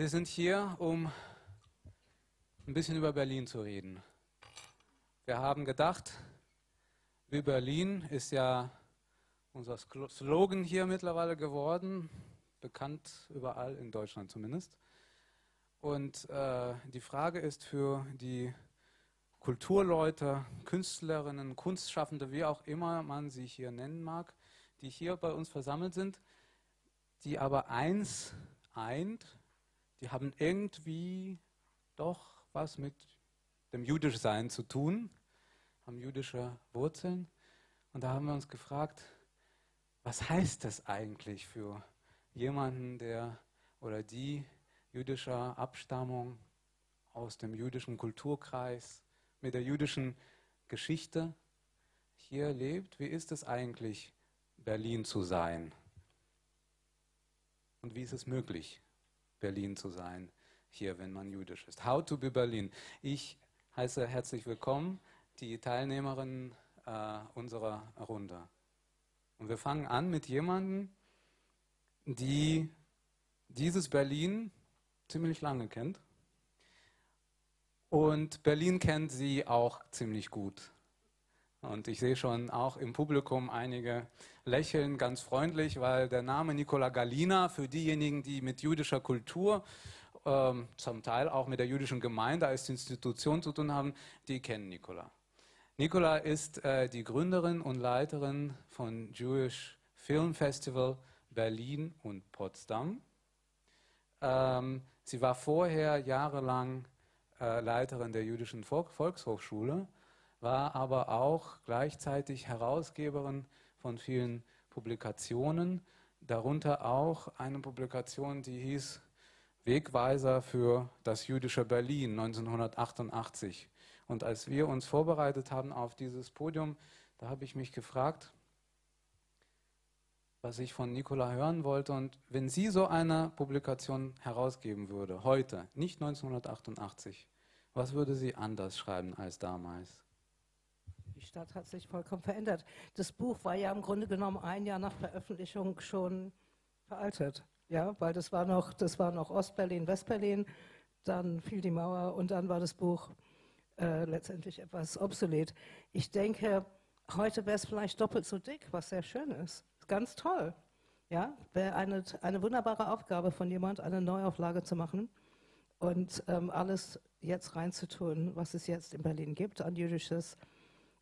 Wir sind hier, um ein bisschen über Berlin zu reden. Wir haben gedacht, wie Berlin ist ja unser Slogan hier mittlerweile geworden, bekannt überall in Deutschland zumindest. Und äh, die Frage ist für die Kulturleute, Künstlerinnen, Kunstschaffende, wie auch immer man sie hier nennen mag, die hier bei uns versammelt sind, die aber eins eint, die haben irgendwie doch was mit dem Jüdischsein zu tun, haben jüdische Wurzeln. Und da haben wir uns gefragt, was heißt das eigentlich für jemanden, der oder die jüdischer Abstammung aus dem jüdischen Kulturkreis mit der jüdischen Geschichte hier lebt? Wie ist es eigentlich, Berlin zu sein? Und wie ist es möglich, Berlin zu sein, hier, wenn man jüdisch ist? How to be Berlin. Ich heiße herzlich willkommen die Teilnehmerin äh, unserer Runde. Und wir fangen an mit jemandem, die dieses Berlin ziemlich lange kennt. Und Berlin kennt sie auch ziemlich gut. Und ich sehe schon auch im Publikum einige lächeln ganz freundlich, weil der Name Nicola Galina für diejenigen, die mit jüdischer Kultur, ähm, zum Teil auch mit der jüdischen Gemeinde als Institution zu tun haben, die kennen Nicola. Nicola ist äh, die Gründerin und Leiterin von Jewish Film Festival Berlin und Potsdam. Ähm, sie war vorher jahrelang äh, Leiterin der Jüdischen Volk Volkshochschule war aber auch gleichzeitig Herausgeberin von vielen Publikationen, darunter auch eine Publikation, die hieß Wegweiser für das jüdische Berlin 1988. Und als wir uns vorbereitet haben auf dieses Podium, da habe ich mich gefragt, was ich von Nicola hören wollte. Und wenn sie so eine Publikation herausgeben würde, heute, nicht 1988, was würde sie anders schreiben als damals? Die Stadt hat sich vollkommen verändert. Das Buch war ja im Grunde genommen ein Jahr nach Veröffentlichung schon veraltet. Ja, weil das war noch, das war noch Ostberlin, Westberlin, dann fiel die Mauer und dann war das Buch äh, letztendlich etwas obsolet. Ich denke, heute wäre es vielleicht doppelt so dick, was sehr schön ist. Ganz toll. Ja, wäre eine, eine wunderbare Aufgabe von jemand, eine Neuauflage zu machen und ähm, alles jetzt reinzutun, was es jetzt in Berlin gibt an jüdisches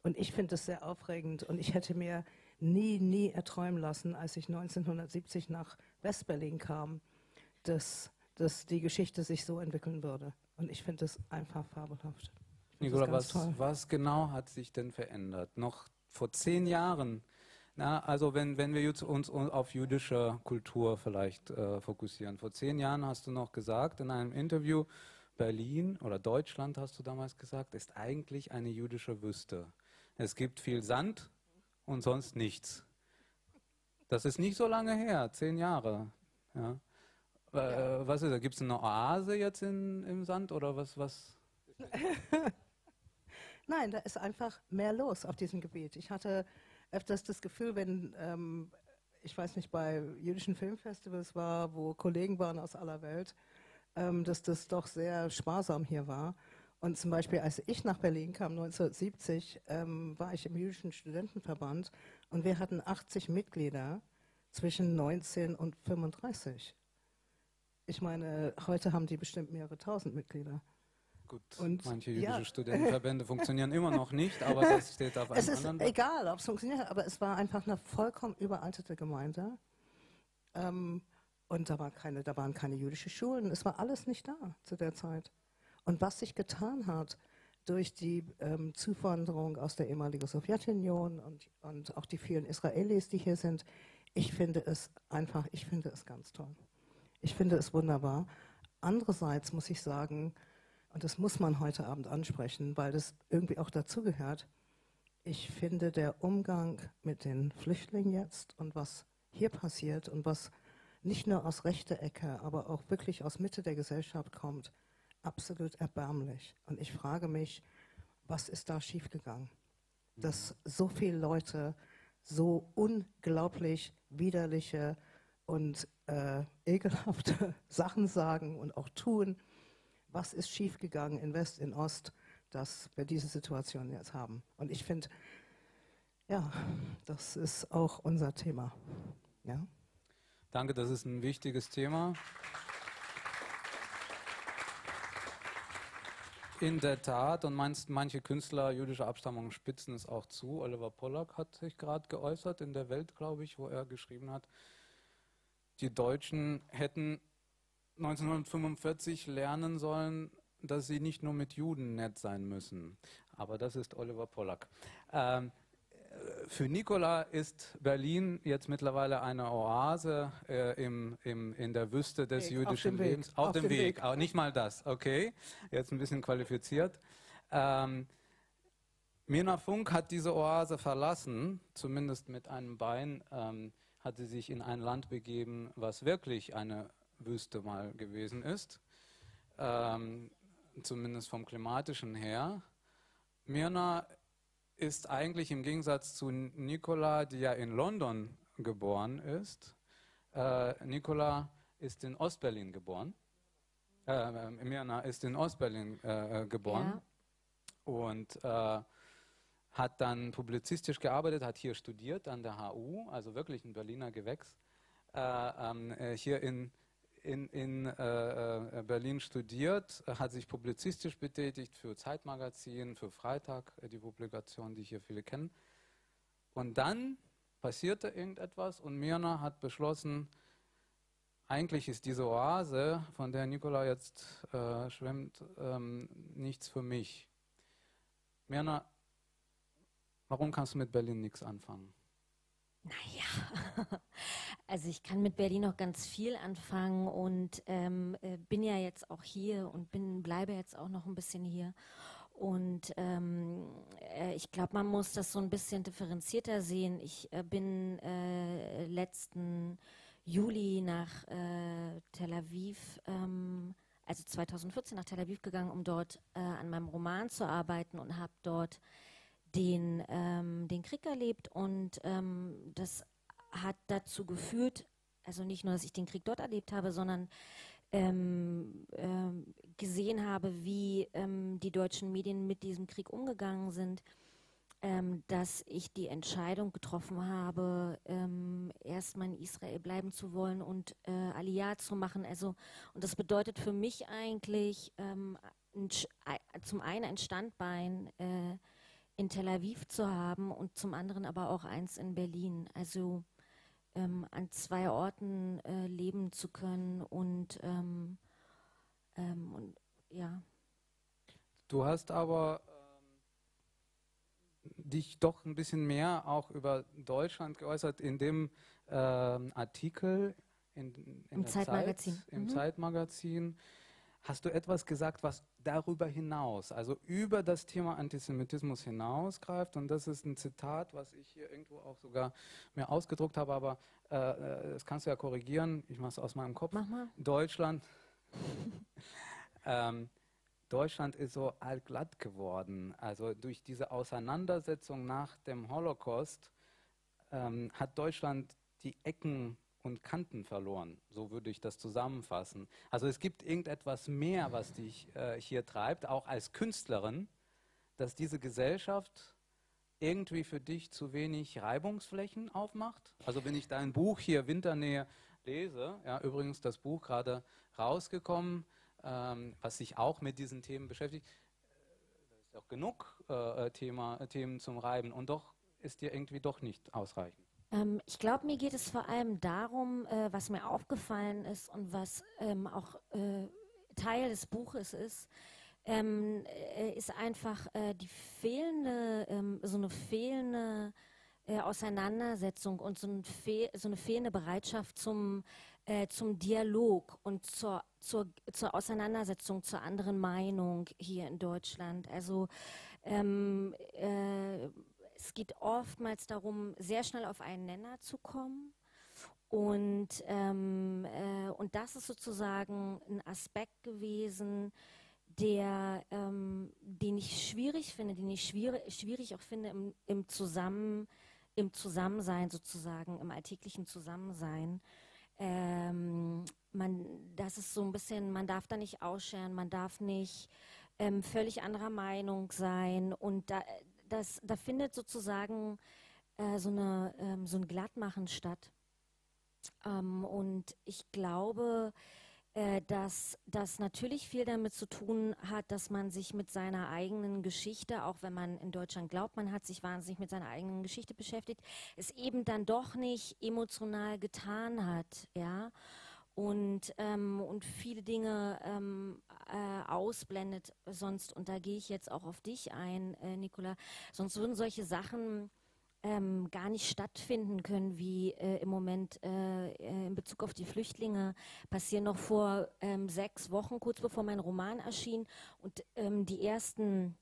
und ich finde es sehr aufregend und ich hätte mir nie, nie erträumen lassen, als ich 1970 nach Westberlin kam, dass, dass die Geschichte sich so entwickeln würde. Und ich finde es einfach fabelhaft. Nicola, was, was genau hat sich denn verändert? Noch vor zehn Jahren na, also wenn, wenn wir jetzt uns auf jüdische Kultur vielleicht äh, fokussieren. Vor zehn Jahren hast du noch gesagt in einem Interview, Berlin oder Deutschland hast du damals gesagt, ist eigentlich eine jüdische Wüste. Es gibt viel Sand und sonst nichts. Das ist nicht so lange her, zehn Jahre. Ja. Äh, was ist da? Gibt es eine Oase jetzt in, im Sand oder was? was? Nein, da ist einfach mehr los auf diesem Gebiet. Ich hatte öfters das Gefühl, wenn, ähm, ich weiß nicht, bei jüdischen Filmfestivals war, wo Kollegen waren aus aller Welt, ähm, dass das doch sehr sparsam hier war. Und zum Beispiel, als ich nach Berlin kam, 1970, ähm, war ich im Jüdischen Studentenverband und wir hatten 80 Mitglieder zwischen 19 und 35. Ich meine, heute haben die bestimmt mehrere tausend Mitglieder. Gut, und, manche jüdische ja. Studentenverbände funktionieren immer noch nicht, aber das steht auf einem es ist anderen. Egal, ob es funktioniert, aber es war einfach eine vollkommen überaltete Gemeinde. Ähm, und da, war keine, da waren keine jüdischen Schulen. Es war alles nicht da zu der Zeit. Und was sich getan hat durch die ähm, Zuwanderung aus der ehemaligen Sowjetunion und, und auch die vielen Israelis, die hier sind, ich finde es einfach, ich finde es ganz toll. Ich finde es wunderbar. Andererseits muss ich sagen, und das muss man heute Abend ansprechen, weil das irgendwie auch dazugehört, ich finde der Umgang mit den Flüchtlingen jetzt und was hier passiert und was nicht nur aus rechter Ecke, aber auch wirklich aus Mitte der Gesellschaft kommt, absolut erbärmlich. Und ich frage mich, was ist da schiefgegangen? Dass so viele Leute so unglaublich widerliche und äh, ekelhafte Sachen sagen und auch tun. Was ist schiefgegangen in West, in Ost, dass wir diese Situation jetzt haben? Und ich finde, ja, das ist auch unser Thema. Ja? Danke, das ist ein wichtiges Thema. In der Tat, und manche Künstler jüdischer Abstammung spitzen es auch zu. Oliver Pollack hat sich gerade geäußert in der Welt, glaube ich, wo er geschrieben hat, die Deutschen hätten 1945 lernen sollen, dass sie nicht nur mit Juden nett sein müssen. Aber das ist Oliver Pollack. Ähm, für Nikola ist Berlin jetzt mittlerweile eine Oase äh, im, im, in der Wüste des Weg, jüdischen auf Lebens. Auf, auf dem, dem, Weg, Weg. aber nicht mal das. Okay, jetzt ein bisschen qualifiziert. Ähm, Mirna Funk hat diese Oase verlassen, zumindest mit einem Bein, ähm, hat sie sich in ein Land begeben, was wirklich eine Wüste mal gewesen ist, ähm, zumindest vom klimatischen her. Mirna ist eigentlich im Gegensatz zu Nicola, die ja in London geboren ist, äh, Nicola ist in Ostberlin geboren. Äh, Mirna ist in Ostberlin äh, äh geboren ja. und äh, hat dann publizistisch gearbeitet, hat hier studiert an der HU, also wirklich ein Berliner Gewächs. Äh, ähm, hier in in, in äh, äh, Berlin studiert, hat sich publizistisch betätigt für Zeitmagazin, für Freitag, äh, die Publikation, die hier viele kennen. Und dann passierte irgendetwas und Mirna hat beschlossen, eigentlich ist diese Oase, von der Nikola jetzt äh, schwimmt, ähm, nichts für mich. Mirna, warum kannst du mit Berlin nichts anfangen? Naja, also ich kann mit Berlin noch ganz viel anfangen und ähm, äh, bin ja jetzt auch hier und bin, bleibe jetzt auch noch ein bisschen hier. Und ähm, äh, ich glaube, man muss das so ein bisschen differenzierter sehen. Ich äh, bin äh, letzten Juli nach äh, Tel Aviv, ähm, also 2014 nach Tel Aviv gegangen, um dort äh, an meinem Roman zu arbeiten und habe dort den, ähm, den Krieg erlebt und ähm, das hat dazu geführt, also nicht nur, dass ich den Krieg dort erlebt habe, sondern ähm, ähm, gesehen habe, wie ähm, die deutschen Medien mit diesem Krieg umgegangen sind, ähm, dass ich die Entscheidung getroffen habe, ähm, erstmal in Israel bleiben zu wollen und äh, Aliyah zu machen. Also, und das bedeutet für mich eigentlich ähm, ein, zum einen ein Standbein, äh, in Tel Aviv zu haben und zum anderen aber auch eins in Berlin. Also ähm, an zwei Orten äh, leben zu können und, ähm, ähm, und ja. Du hast aber ähm, dich doch ein bisschen mehr auch über Deutschland geäußert in dem ähm, Artikel in, in Im Zeitmagazin. Zeit, im mhm. Zeitmagazin. Hast du etwas gesagt, was darüber hinaus, also über das Thema Antisemitismus hinausgreift? Und das ist ein Zitat, was ich hier irgendwo auch sogar mir ausgedruckt habe, aber äh, äh das kannst du ja korrigieren. Ich mache es aus meinem Kopf. Mach mal. Deutschland. ähm, Deutschland ist so allglatt geworden. Also durch diese Auseinandersetzung nach dem Holocaust ähm, hat Deutschland die Ecken und Kanten verloren. So würde ich das zusammenfassen. Also es gibt irgendetwas mehr, was dich äh, hier treibt, auch als Künstlerin, dass diese Gesellschaft irgendwie für dich zu wenig Reibungsflächen aufmacht. Also wenn ich dein Buch hier Winternähe lese, ja übrigens das Buch gerade rausgekommen, ähm, was sich auch mit diesen Themen beschäftigt, äh, da ist auch genug äh, Thema, Themen zum Reiben und doch ist dir irgendwie doch nicht ausreichend. Ähm, ich glaube, mir geht es vor allem darum, äh, was mir aufgefallen ist und was ähm, auch äh, Teil des Buches ist, ähm, äh, ist einfach äh, die fehlende, ähm, so eine fehlende äh, Auseinandersetzung und so, ein so, eine fehlende Bereitschaft zum, äh, zum Dialog und zur, zur, zur Auseinandersetzung zur anderen Meinung hier in Deutschland. Also ähm, es geht oftmals darum, sehr schnell auf einen Nenner zu kommen. Und, ähm, äh, und das ist sozusagen ein Aspekt gewesen, der, ähm, den ich schwierig finde, den ich schwierig, schwierig auch finde im, im, Zusammen, im Zusammensein sozusagen, im alltäglichen Zusammensein. ähm, man, das ist so ein bisschen, man darf da nicht ausscheren, man darf nicht ähm, völlig anderer Meinung sein und da, das, da findet sozusagen äh, so, eine, ähm, so ein Glattmachen statt. Ähm, und ich glaube, äh, dass das natürlich viel damit zu tun hat, dass man sich mit seiner eigenen Geschichte, auch wenn man in Deutschland glaubt, man hat sich wahnsinnig mit seiner eigenen Geschichte beschäftigt, es eben dann doch nicht emotional getan hat, ja. Und, ähm, und viele Dinge ähm, äh, ausblendet sonst, und da gehe ich jetzt auch auf dich ein, äh, Nicola, sonst würden solche Sachen ähm, gar nicht stattfinden können, wie äh, im Moment äh, äh, in Bezug auf die Flüchtlinge passieren. Noch vor ähm, sechs Wochen, kurz bevor mein Roman erschien und ähm, die ersten,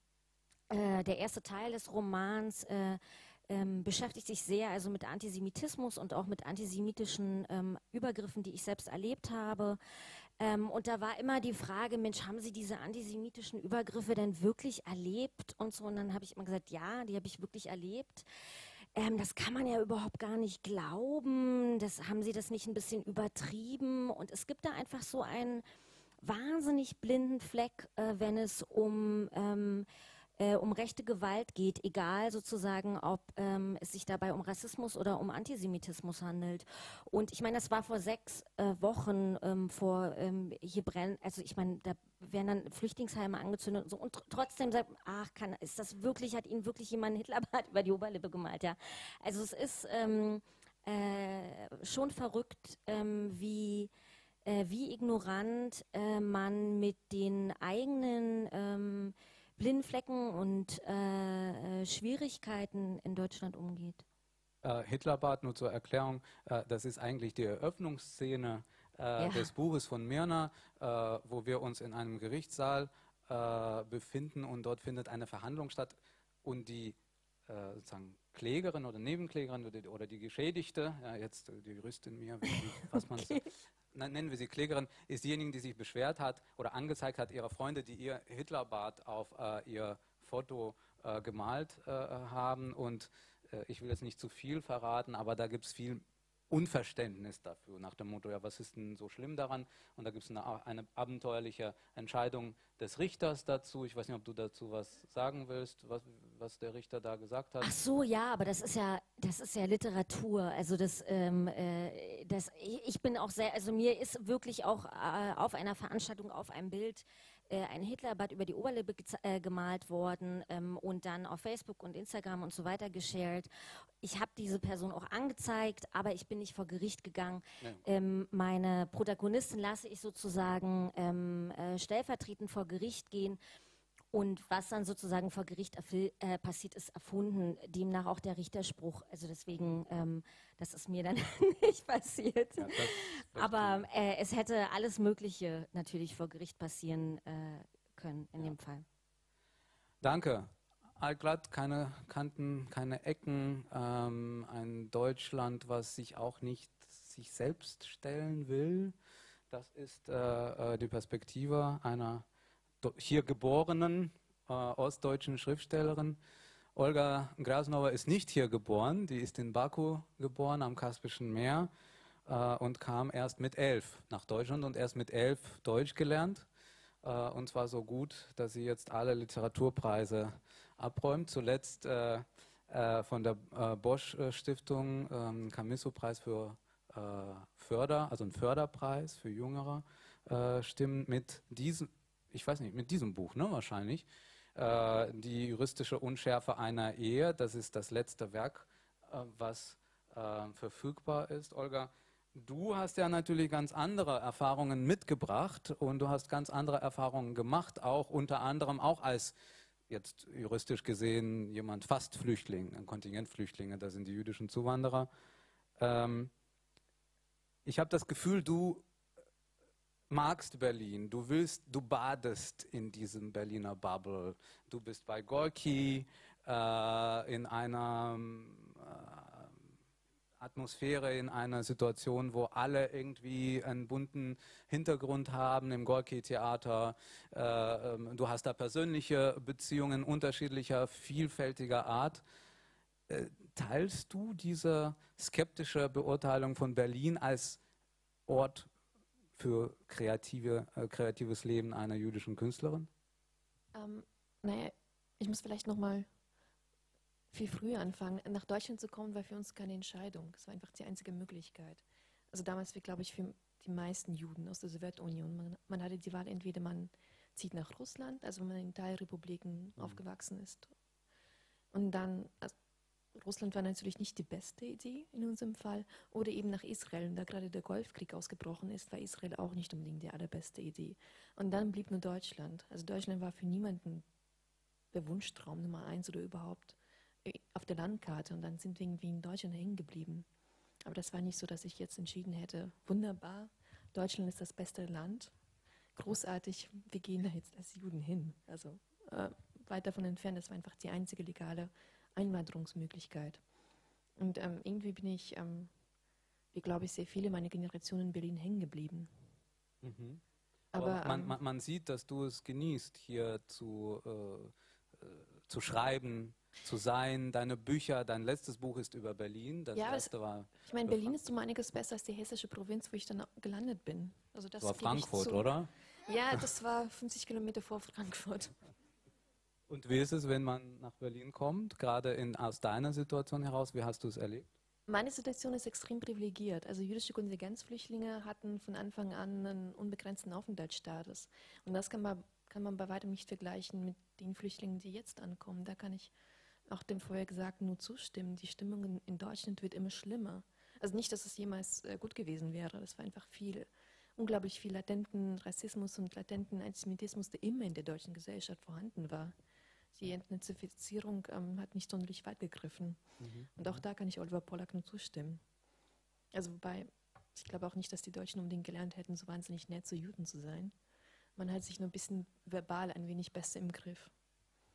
äh, der erste Teil des Romans äh, ähm, beschäftigt sich sehr also mit Antisemitismus und auch mit antisemitischen ähm, Übergriffen, die ich selbst erlebt habe. Ähm, und da war immer die Frage, Mensch, haben Sie diese antisemitischen Übergriffe denn wirklich erlebt und so? Und dann habe ich immer gesagt, ja, die habe ich wirklich erlebt ähm, das kann man ja überhaupt gar nicht glauben, das haben sie das nicht ein bisschen übertrieben und es gibt da einfach so einen wahnsinnig blinden Fleck, äh, wenn es um ähm, äh, um rechte Gewalt geht, egal sozusagen, ob ähm, es sich dabei um Rassismus oder um Antisemitismus handelt. Und ich meine, das war vor sechs äh, Wochen ähm, vor ähm, hier brennen, also ich meine, da werden dann Flüchtlingsheime angezündet und so. Und tr trotzdem sagt, ach, kann, ist das wirklich, hat Ihnen wirklich jemand Hitlerbart über die Oberlippe gemalt, ja. Also es ist ähm, äh, schon verrückt, ähm, wie äh, wie ignorant äh, man mit den eigenen ähm, Blindflecken und äh, äh, Schwierigkeiten in Deutschland umgeht. Äh, Hitlerbad, nur zur Erklärung, äh, das ist eigentlich die Eröffnungsszene ja. des Buches von Mirna, wo wir uns in einem Gerichtssaal befinden und dort findet eine Verhandlung statt und die sozusagen Klägerin oder Nebenklägerin oder die, oder die Geschädigte, ja, jetzt die Juristin mir, was man okay nennen wir sie Klägerin, ist diejenige, die sich beschwert hat oder angezeigt hat, ihre Freunde, die ihr Hitlerbart auf äh, ihr Foto äh, gemalt äh, haben. Und äh, ich will jetzt nicht zu viel verraten, aber da gibt es viel Unverständnis dafür, nach dem Motto, ja, was ist denn so schlimm daran? Und da gibt es eine, eine, abenteuerliche Entscheidung des Richters dazu. Ich weiß nicht, ob du dazu was sagen willst, was, was der Richter da gesagt hat. Ach so, ja, aber das ist ja, das ist ja Literatur. Also das, ähm, äh, das, ich bin auch sehr, also mir ist wirklich auch äh, auf einer Veranstaltung, auf einem Bild äh, ein Hitlerbad über die Oberlippe äh, gemalt worden ähm, und dann auf Facebook und Instagram und so weiter geshared. Ich habe diese Person auch angezeigt, aber ich bin nicht vor Gericht gegangen. Ähm, meine Protagonistin lasse ich sozusagen ähm, äh, stellvertretend vor Gericht gehen. Und was dann sozusagen vor Gericht äh, passiert, ist erfunden. Demnach auch der Richterspruch. Also deswegen, ähm, das ist mir dann nicht passiert. Ja, das, Aber äh, es hätte alles Mögliche natürlich vor Gericht passieren äh, können in ja. dem Fall. Danke. Allglatt, keine Kanten, keine Ecken. Ähm, ein Deutschland, was sich auch nicht sich selbst stellen will. Das ist äh, äh, die Perspektive einer hier geborenen äh, ostdeutschen Schriftstellerin. Olga Grasnova ist nicht hier geboren, die ist in Baku geboren am Kaspischen Meer äh, und kam erst mit elf nach Deutschland und erst mit elf Deutsch gelernt. Äh, und zwar so gut, dass sie jetzt alle Literaturpreise abräumt. Zuletzt äh, äh, von der äh, Bosch Stiftung ähm, Camisso-Preis für Förder, also ein Förderpreis für jüngere Stimmen mit diesem ich weiß nicht, mit diesem Buch, ne, wahrscheinlich. Äh, die juristische Unschärfe einer Ehe, das ist das letzte Werk, äh, was äh, verfügbar ist. Olga, du hast ja natürlich ganz andere Erfahrungen mitgebracht und du hast ganz andere Erfahrungen gemacht, auch unter anderem auch als jetzt juristisch gesehen jemand fast Flüchtling, ein Kontingentflüchtlinge, das sind die jüdischen Zuwanderer. Ähm, ich habe das Gefühl, du magst Berlin, du willst, du badest in diesem Berliner Bubble. Du bist bei Gorki äh, in einer äh, Atmosphäre, in einer Situation, wo alle irgendwie einen bunten Hintergrund haben im Gorki-Theater. Äh, ähm, du hast da persönliche Beziehungen unterschiedlicher, vielfältiger Art. Äh, teilst du diese skeptische Beurteilung von Berlin als Ort für kreative, äh, kreatives Leben einer jüdischen Künstlerin? Ähm, naja, ich muss vielleicht noch mal viel früher anfangen. Nach Deutschland zu kommen war für uns keine Entscheidung. Es war einfach die einzige Möglichkeit. Also damals, glaube ich, für die meisten Juden aus der Sowjetunion. Man, man, hatte die Wahl, entweder man zieht nach Russland, also wenn man in Teilrepubliken mhm. aufgewachsen ist. Und dann, also Russland war natürlich nicht die beste Idee in unserem Fall, oder eben nach Israel. Und da gerade der Golfkrieg ausgebrochen ist, war Israel auch nicht unbedingt die allerbeste Idee. Und dann blieb nur Deutschland. Also Deutschland war für niemanden der Wunschtraum Nummer eins oder überhaupt äh, auf der Landkarte. Und dann sind wir irgendwie in Deutschland hängen geblieben. Aber das war nicht so, dass ich jetzt entschieden hätte, wunderbar, Deutschland ist das beste Land, großartig, wir gehen da jetzt als Juden hin. Also äh, weit davon entfernt, das war einfach die einzige legale Einwanderungsmöglichkeit. Und ähm, irgendwie bin ich, ähm, wie glaube ich, sehr viele meiner Generation in Berlin hängen geblieben. Mhm. Aber, Aber man, ähm, man, man, sieht, dass du es genießt, hier zu, äh, äh, zu schreiben, zu sein. Deine Bücher, dein letztes Buch ist über Berlin. Das ja, erste war. Ich meine, Berlin ist um einiges besser als die hessische Provinz, wo ich dann gelandet bin. Also das war Frankfurt, oder? Ja, das war 50 Kilometer vor Frankfurt. Und wie ist es, wenn man nach Berlin kommt, gerade in, aus deiner Situation heraus? Wie hast du es erlebt? Meine Situation ist extrem privilegiert. Also jüdische Kontingenzflüchtlinge hatten von Anfang an einen unbegrenzten Aufenthaltsstatus. Und das kann man, kann man bei weitem nicht vergleichen mit den Flüchtlingen, die jetzt ankommen. Da kann ich auch dem vorher Gesagten nur zustimmen. Die Stimmung in, Deutschland wird immer schlimmer. Also nicht, dass es jemals äh, gut gewesen wäre. Das war einfach viel, unglaublich viel latenten Rassismus und latenten Antisemitismus, der immer in der deutschen Gesellschaft vorhanden war. Die Entnazifizierung ähm, hat nicht sonderlich weit gegriffen. Mhm. Und auch da kann ich Oliver Pollack nur zustimmen. Also wobei, ich glaube auch nicht, dass die Deutschen unbedingt gelernt hätten, so wahnsinnig nett zu Juden zu sein. Man hat sich nur ein bisschen verbal ein wenig besser im Griff.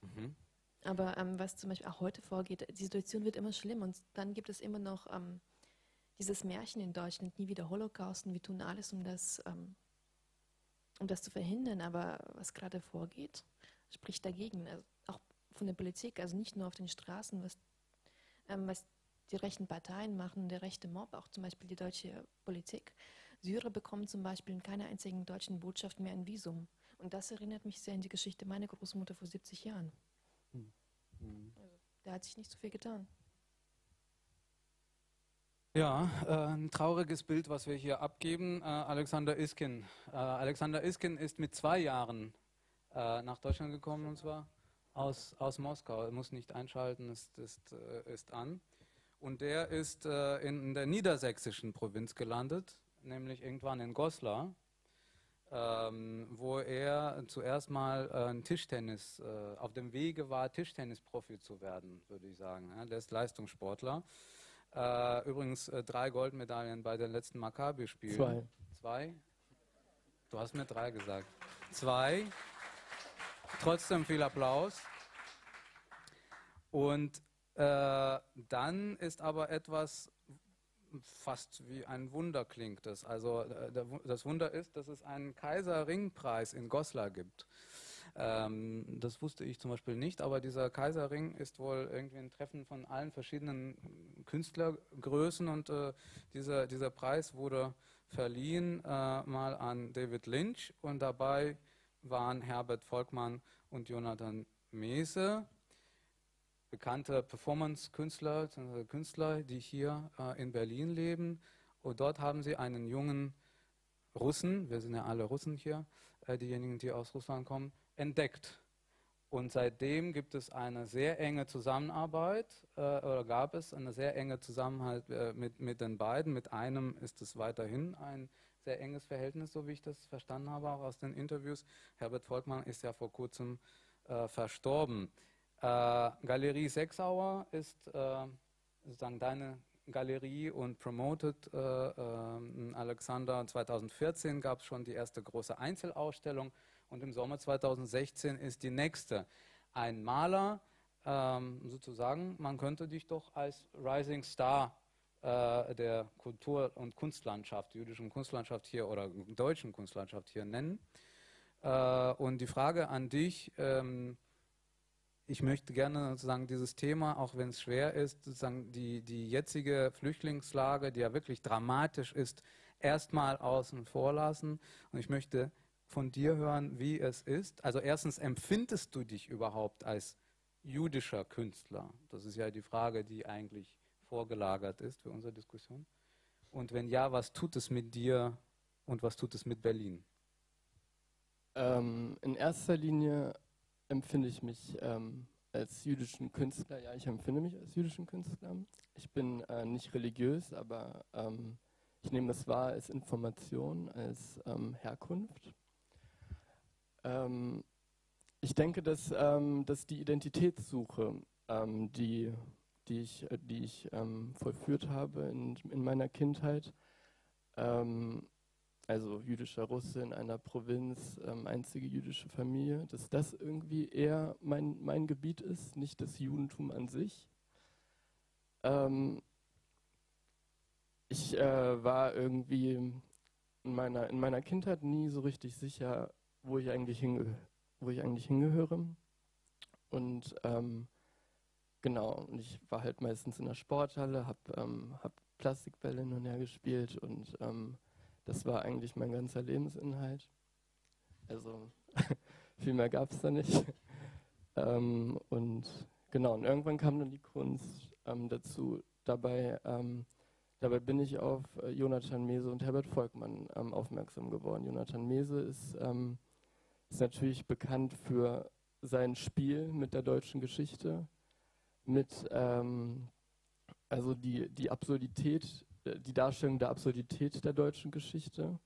Mhm. Aber ähm, was zum Beispiel auch heute vorgeht, die Situation wird immer schlimmer und dann gibt es immer noch ähm, dieses Märchen in Deutschland, nie wieder Holocaust und wir tun alles, um das, ähm, um das zu verhindern. Aber was gerade vorgeht, spricht dagegen, also auch von der Politik, also nicht nur auf den Straßen, was, ähm, was die rechten Parteien machen, der rechte Mob, auch zum Beispiel die deutsche Politik. Syrer bekommen zum Beispiel in keiner einzigen deutschen Botschaft mehr ein Visum. Und das erinnert mich sehr an die Geschichte meiner Großmutter vor 70 Jahren. Mhm. Also, da hat sich nicht so viel getan. Ja, äh, ein trauriges Bild, was wir hier abgeben. Äh, Alexander Iskin. Äh, Alexander Iskin ist mit zwei Jahren äh, nach Deutschland gekommen und zwar aus, aus Moskau. Er muss nicht einschalten, ist, ist, äh, ist an. Und der ist äh, in der niedersächsischen Provinz gelandet, nämlich irgendwann in Goslar ähm, wo er zuerst mal äh, Tischtennis, äh, auf dem Wege war, Tischtennisprofi zu werden, würde ich sagen. Ja, der ist Leistungssportler. Äh, übrigens äh, drei Goldmedaillen bei den letzten Maccabi-Spielen. Zwei. Zwei? Du hast mir drei gesagt. Zwei. Trotzdem viel Applaus. Und äh, dann ist aber etwas fast wie ein Wunder klingt das. Also äh, das Wunder ist, dass es einen Kaiserringpreis in Goslar gibt. Ähm, das wusste ich zum Beispiel nicht, aber dieser Kaiserring ist wohl irgendwie ein Treffen von allen verschiedenen Künstlergrößen und äh, dieser, dieser Preis wurde verliehen äh, mal an David Lynch und dabei waren Herbert Volkmann und Jonathan Mese bekannte Performance-Künstler, Künstler, die hier äh, in Berlin leben. Und dort haben sie einen jungen Russen, wir sind ja alle Russen hier, äh, diejenigen, die aus Russland kommen, entdeckt. Und seitdem gibt es eine sehr enge Zusammenarbeit, äh, oder gab es eine sehr enge Zusammenarbeit äh, mit, mit den beiden. Mit einem ist es weiterhin ein sehr enges Verhältnis, so wie ich das verstanden habe, auch aus den Interviews. Herbert Volkmann ist ja vor kurzem äh, verstorben. Äh, Galerie Sechsauer ist äh, sozusagen deine Galerie und promoted äh, äh Alexander. 2014 gab es schon die erste große Einzelausstellung und im Sommer 2016 ist die nächste. Ein Maler, ähm, sozusagen, man könnte dich doch als Rising Star äh, der Kultur- und Kunstlandschaft, jüdischen Kunstlandschaft hier oder deutschen Kunstlandschaft hier nennen. Äh, und die Frage an dich, ähm, ich möchte gerne sozusagen dieses Thema, auch wenn es schwer ist, sozusagen die, die jetzige Flüchtlingslage, die ja wirklich dramatisch ist, erstmal außen vor lassen. Und ich möchte von dir hören, wie es ist. Also erstens, empfindest du dich überhaupt als jüdischer Künstler? Das ist ja die Frage, die eigentlich vorgelagert ist für unsere Diskussion. Und wenn ja, was tut es mit dir und was tut es mit Berlin? Ähm, in erster Linie empfinde ich mich ähm, als jüdischen Künstler. Ja, ich empfinde mich als jüdischen Künstler. Ich bin äh, nicht religiös, aber ähm, ich nehme es wahr als Information, als ähm, Herkunft. Ähm, ich denke, dass, ähm, dass die Identitätssuche, die, die ich, die ich vollführt habe in, in meiner Kindheit, also jüdischer Russe in einer Provinz, ähm, einzige jüdische Familie, dass das irgendwie eher mein, mein Gebiet ist, nicht das Judentum an sich. Ähm, ich äh, war irgendwie in meiner, in meiner Kindheit nie so richtig sicher, wo ich eigentlich, hinge wo ich eigentlich hingehöre. Und ähm, genau, und ich war halt meistens in der Sporthalle, habe ähm, hab Plastikbälle hin und her gespielt und ähm, das war eigentlich mein ganzer Lebensinhalt. Also viel mehr gab es da nicht. ähm, und genau, und irgendwann kam dann die Kunst ähm, dazu. Dabei, ähm, dabei bin ich auf äh, Jonathan Mese und Herbert Volkmann ähm, aufmerksam geworden. Jonathan Mese ist, ist natürlich bekannt für sein Spiel mit der deutschen Geschichte, mit ähm, also die, die Absurdität die Darstellung der Absurdität der deutschen Geschichte.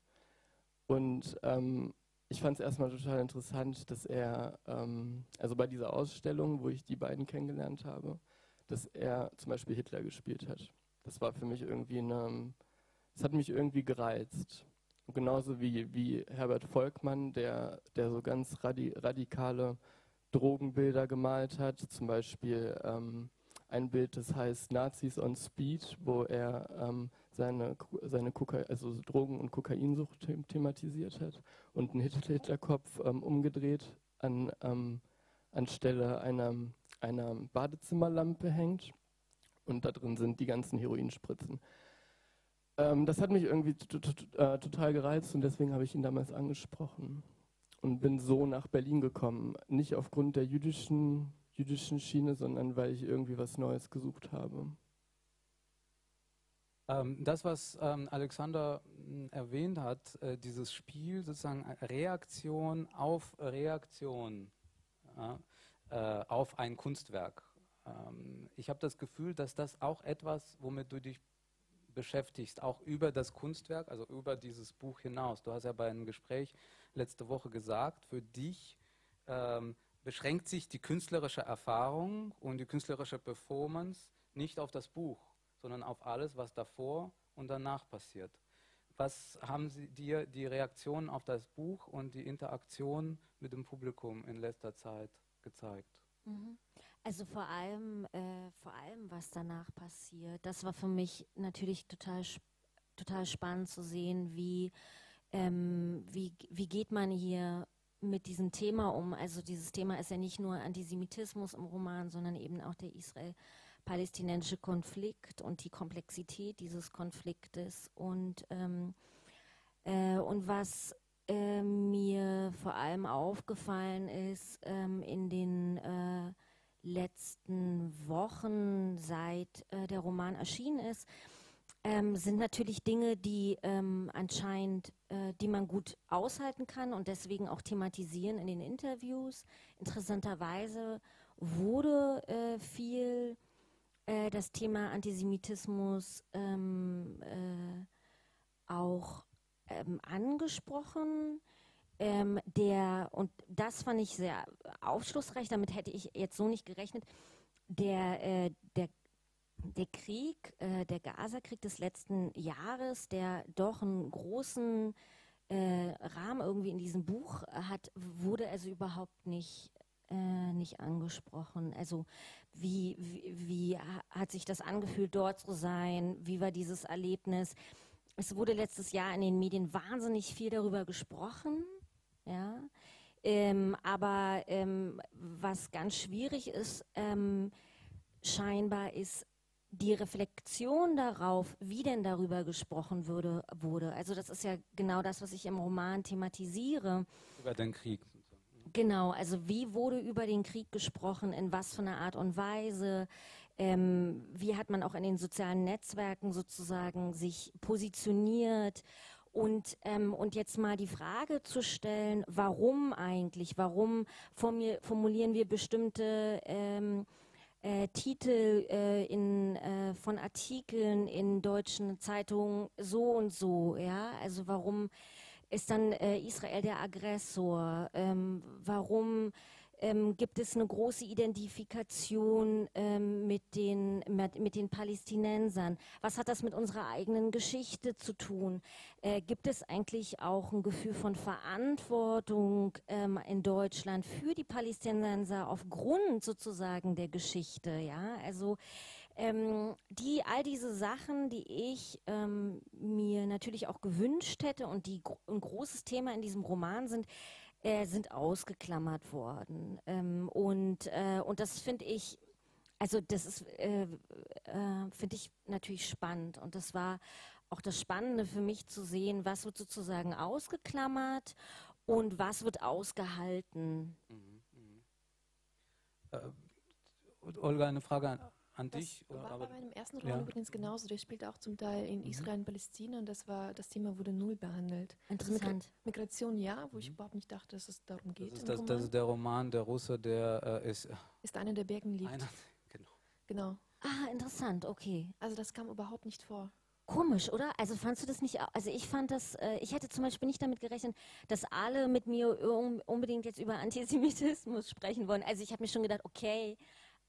Und ähm, ich fand es erstmal total interessant, dass er, ähm, also bei dieser Ausstellung, wo ich die beiden kennengelernt habe, dass er zum Beispiel Hitler gespielt hat. Das war für mich irgendwie eine, das hat mich irgendwie gereizt. genauso wie, wie Herbert Volkmann, der, der so ganz radi radikale Drogenbilder gemalt hat, zum Beispiel ähm, ein Bild, das heißt Nazis on Speed, wo er ähm, seine, seine also Drogen- und Kokainsucht thematisiert hat und einen Hitlerkopf ähm, umgedreht an, ähm, anstelle einer, einer Badezimmerlampe hängt. Und da drin sind die ganzen Heroinspritzen. Ähm, das hat mich irgendwie äh, total gereizt und deswegen habe ich ihn damals angesprochen und bin so nach Berlin gekommen. Nicht aufgrund der jüdischen jüdischen Schiene, sondern weil ich irgendwie was Neues gesucht habe. Ähm, das, was ähm, Alexander hm, erwähnt hat, äh, dieses Spiel, sozusagen Reaktion auf Reaktion äh, auf ein Kunstwerk. Ähm, ich habe das Gefühl, dass das auch etwas, womit du dich beschäftigst, auch über das Kunstwerk, also über dieses Buch hinaus. Du hast ja bei einem Gespräch letzte Woche gesagt, für dich ähm, beschränkt sich die künstlerische Erfahrung und die künstlerische Performance nicht auf das Buch, sondern auf alles, was davor und danach passiert. Was haben Sie dir die Reaktionen auf das Buch und die Interaktion mit dem Publikum in letzter Zeit gezeigt? Mhm. Also vor allem, äh, vor allem, was danach passiert. Das war für mich natürlich total, total spannend zu sehen, wie, ähm, wie, wie geht man hier mit diesem Thema um. Also dieses Thema ist ja nicht nur Antisemitismus im Roman, sondern eben auch der israel-palästinensische Konflikt und die Komplexität dieses Konfliktes. Und, ähm, äh, und was äh, mir vor allem aufgefallen ist ähm, in den äh, letzten Wochen, seit äh, der Roman erschienen ist, ähm, sind natürlich Dinge, die ähm, anscheinend, äh, die man gut aushalten kann und deswegen auch thematisieren in den Interviews. Interessanterweise wurde äh, viel äh, das Thema Antisemitismus ähm, äh, auch ähm, angesprochen. Ähm, der, und das fand ich sehr aufschlussreich, damit hätte ich jetzt so nicht gerechnet. Der, äh, der der Krieg, äh, der Gaza-Krieg des letzten Jahres, der doch einen großen äh, Rahmen irgendwie in diesem Buch hat, wurde also überhaupt nicht, äh, nicht angesprochen. Also wie, wie, wie hat sich das angefühlt, dort zu sein? Wie war dieses Erlebnis? Es wurde letztes Jahr in den Medien wahnsinnig viel darüber gesprochen. Ja. Ähm, aber ähm, was ganz schwierig ist, ähm, scheinbar ist die Reflexion darauf, wie denn darüber gesprochen würde, wurde. Also das ist ja genau das, was ich im Roman thematisiere. Über den Krieg. Genau, also wie wurde über den Krieg gesprochen, in was für einer Art und Weise, ähm, wie hat man auch in den sozialen Netzwerken sozusagen sich positioniert und, ähm, und jetzt mal die Frage zu stellen, warum eigentlich, warum formulieren wir bestimmte ähm, äh, Titel äh, in, äh, von Artikeln in deutschen Zeitungen so und so, ja, also warum ist dann äh, Israel der Aggressor, ähm, warum ähm, gibt es eine große Identifikation ähm, mit, den, mit, den Palästinensern? Was hat das mit unserer eigenen Geschichte zu tun? Äh, gibt es eigentlich auch ein Gefühl von Verantwortung ähm, in Deutschland für die Palästinenser aufgrund sozusagen der Geschichte? Ja, also ähm, die, all diese Sachen, die ich ähm, mir natürlich auch gewünscht hätte und die ein großes Thema in diesem Roman sind, äh, sind ausgeklammert worden. Ähm, und, äh, und das finde ich, also das ist, äh, äh, finde ich natürlich spannend. Und das war auch das Spannende für mich zu sehen, was wird sozusagen ausgeklammert und was wird ausgehalten. Mhm, mh. Äh, Olga, eine Frage an, an das dich? war aber, bei meinem ersten Roman ja. übrigens genauso. Der spielt auch zum Teil in mhm. Israel und Palästina und das war das Thema wurde null behandelt. Also Interessant. Also Migration ja, wo ich mhm. überhaupt nicht dachte, dass es darum geht. Das ist, das, das ist der Roman Der Russe, der äh, ist. Ist einer der Bergen liegt. Einer, genau. Genau. Ah, interessant, okay. Also das kam überhaupt nicht vor. Komisch, oder? Also fandst du das nicht, also ich fand das, äh, ich hätte zum Beispiel nicht damit gerechnet, dass alle mit mir unbedingt jetzt über Antisemitismus sprechen wollen. Also ich habe mir schon gedacht, okay,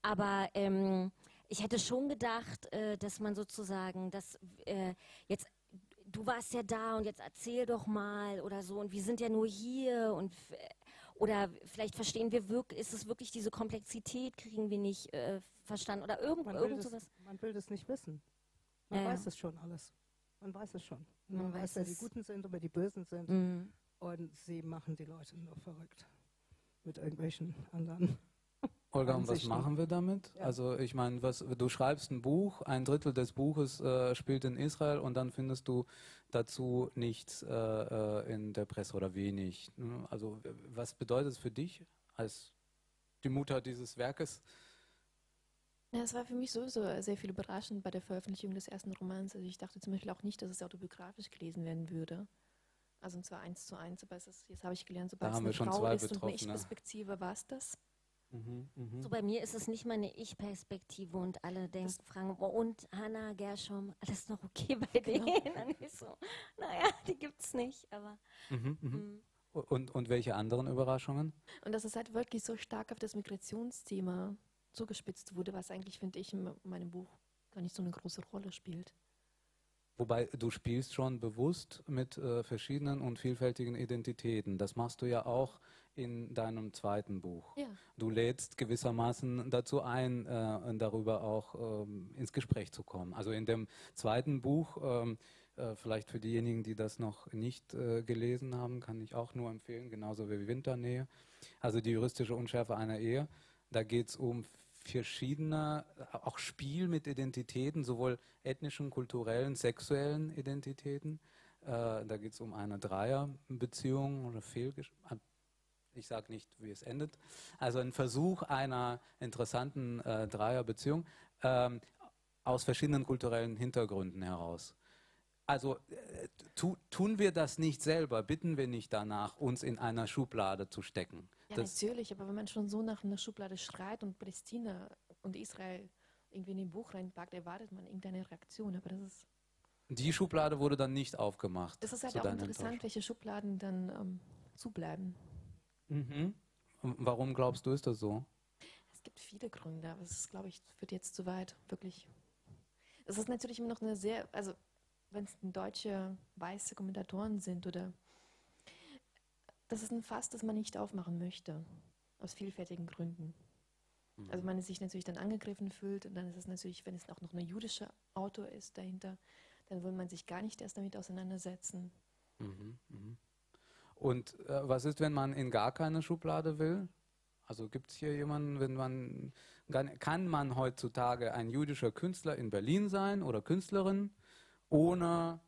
aber ähm, ich hätte schon gedacht, äh, dass man sozusagen, dass äh, jetzt du warst ja da und jetzt erzähl doch mal oder so und wir sind ja nur hier und oder vielleicht verstehen wir wirklich, ist es wirklich diese Komplexität, kriegen wir nicht äh, verstanden oder irgend, man irgend sowas. man will das nicht wissen. Man ja. weiß es schon alles. Man weiß es schon. Man, man weiß, wer die Guten sind und wer die Bösen sind. Mhm. Und sie machen die Leute nur verrückt mit irgendwelchen anderen Olga, und was machen wir damit? Ja. Also ich meine, was du schreibst ein Buch, ein Drittel des Buches äh, spielt in Israel und dann findest du dazu nichts äh, äh in der Presse oder wenig. Ne? Also was bedeutet es für dich als die Mutter dieses Werkes? Ja, es war für mich sowieso sehr viel überraschend bei der Veröffentlichung des ersten Romans. Also ich dachte zum Beispiel auch nicht, dass es autobiografisch gelesen werden würde. Also und zwar eins zu eins, aber ist, jetzt habe ich gelernt, sobald da es eine Frau ist und eine Ich-Perspektive, war es das. Mhm, mh. So bei mir ist es nicht meine Ich-Perspektive und alle denken, fragen, oh, und Hanna, Gershom, alles noch okay bei genau. denen? Und so, naja, die gibt's nicht, aber. Mhm, mh. Mhm. Und, und welche anderen Überraschungen? Und dass es halt wirklich so stark auf das Migrationsthema zugespitzt wurde, was eigentlich, finde ich, in meinem Buch gar nicht so eine große Rolle spielt. Wobei du spielst schon bewusst mit äh, verschiedenen und vielfältigen Identitäten. Das machst du ja auch in deinem zweiten Buch. Ja. Du lädst gewissermaßen dazu ein, äh, darüber auch ähm, ins Gespräch zu kommen. Also in dem zweiten Buch, ähm, äh, vielleicht für diejenigen, die das noch nicht äh, gelesen haben, kann ich auch nur empfehlen, genauso wie Winternähe. Also die juristische Unschärfe einer Ehe. Da geht es um verschiedene, auch Spiel mit Identitäten, sowohl ethnischen, kulturellen, sexuellen Identitäten. Äh, da geht es um eine Dreierbeziehung oder Fehlgesch ich sage nicht, wie es endet. Also ein Versuch einer interessanten äh, Dreierbeziehung ähm, aus verschiedenen kulturellen Hintergründen heraus. Also äh, tu, tun wir das nicht selber, bitten wir nicht danach, uns in einer Schublade zu stecken. Ja, das natürlich, aber wenn man schon so nach einer Schublade schreit und Palästina und Israel irgendwie in ein Buch reinpackt, erwartet man irgendeine Reaktion, aber das ist... Die Schublade wurde dann nicht aufgemacht. Es ist halt auch interessant, welche Schubladen dann ähm, zubleiben. Mhm. Warum glaubst du, ist das so? Es gibt viele Gründe, aber es ist, glaube ich, wird jetzt zu weit, wirklich. Es ist natürlich immer noch eine sehr, also wenn es deutsche weiße Kommentatoren sind oder das ist ein Fass, das man nicht aufmachen möchte, aus vielfältigen Gründen. Mhm. Also man sich natürlich dann angegriffen fühlt und dann ist es natürlich, wenn es auch noch ein jüdischer Autor ist dahinter, dann will man sich gar nicht erst damit auseinandersetzen. Mhm, mh. Und äh, was ist, wenn man in gar keine Schublade will? Also gibt es hier jemanden, wenn man kann man heutzutage ein jüdischer Künstler in Berlin sein oder Künstlerin, ohne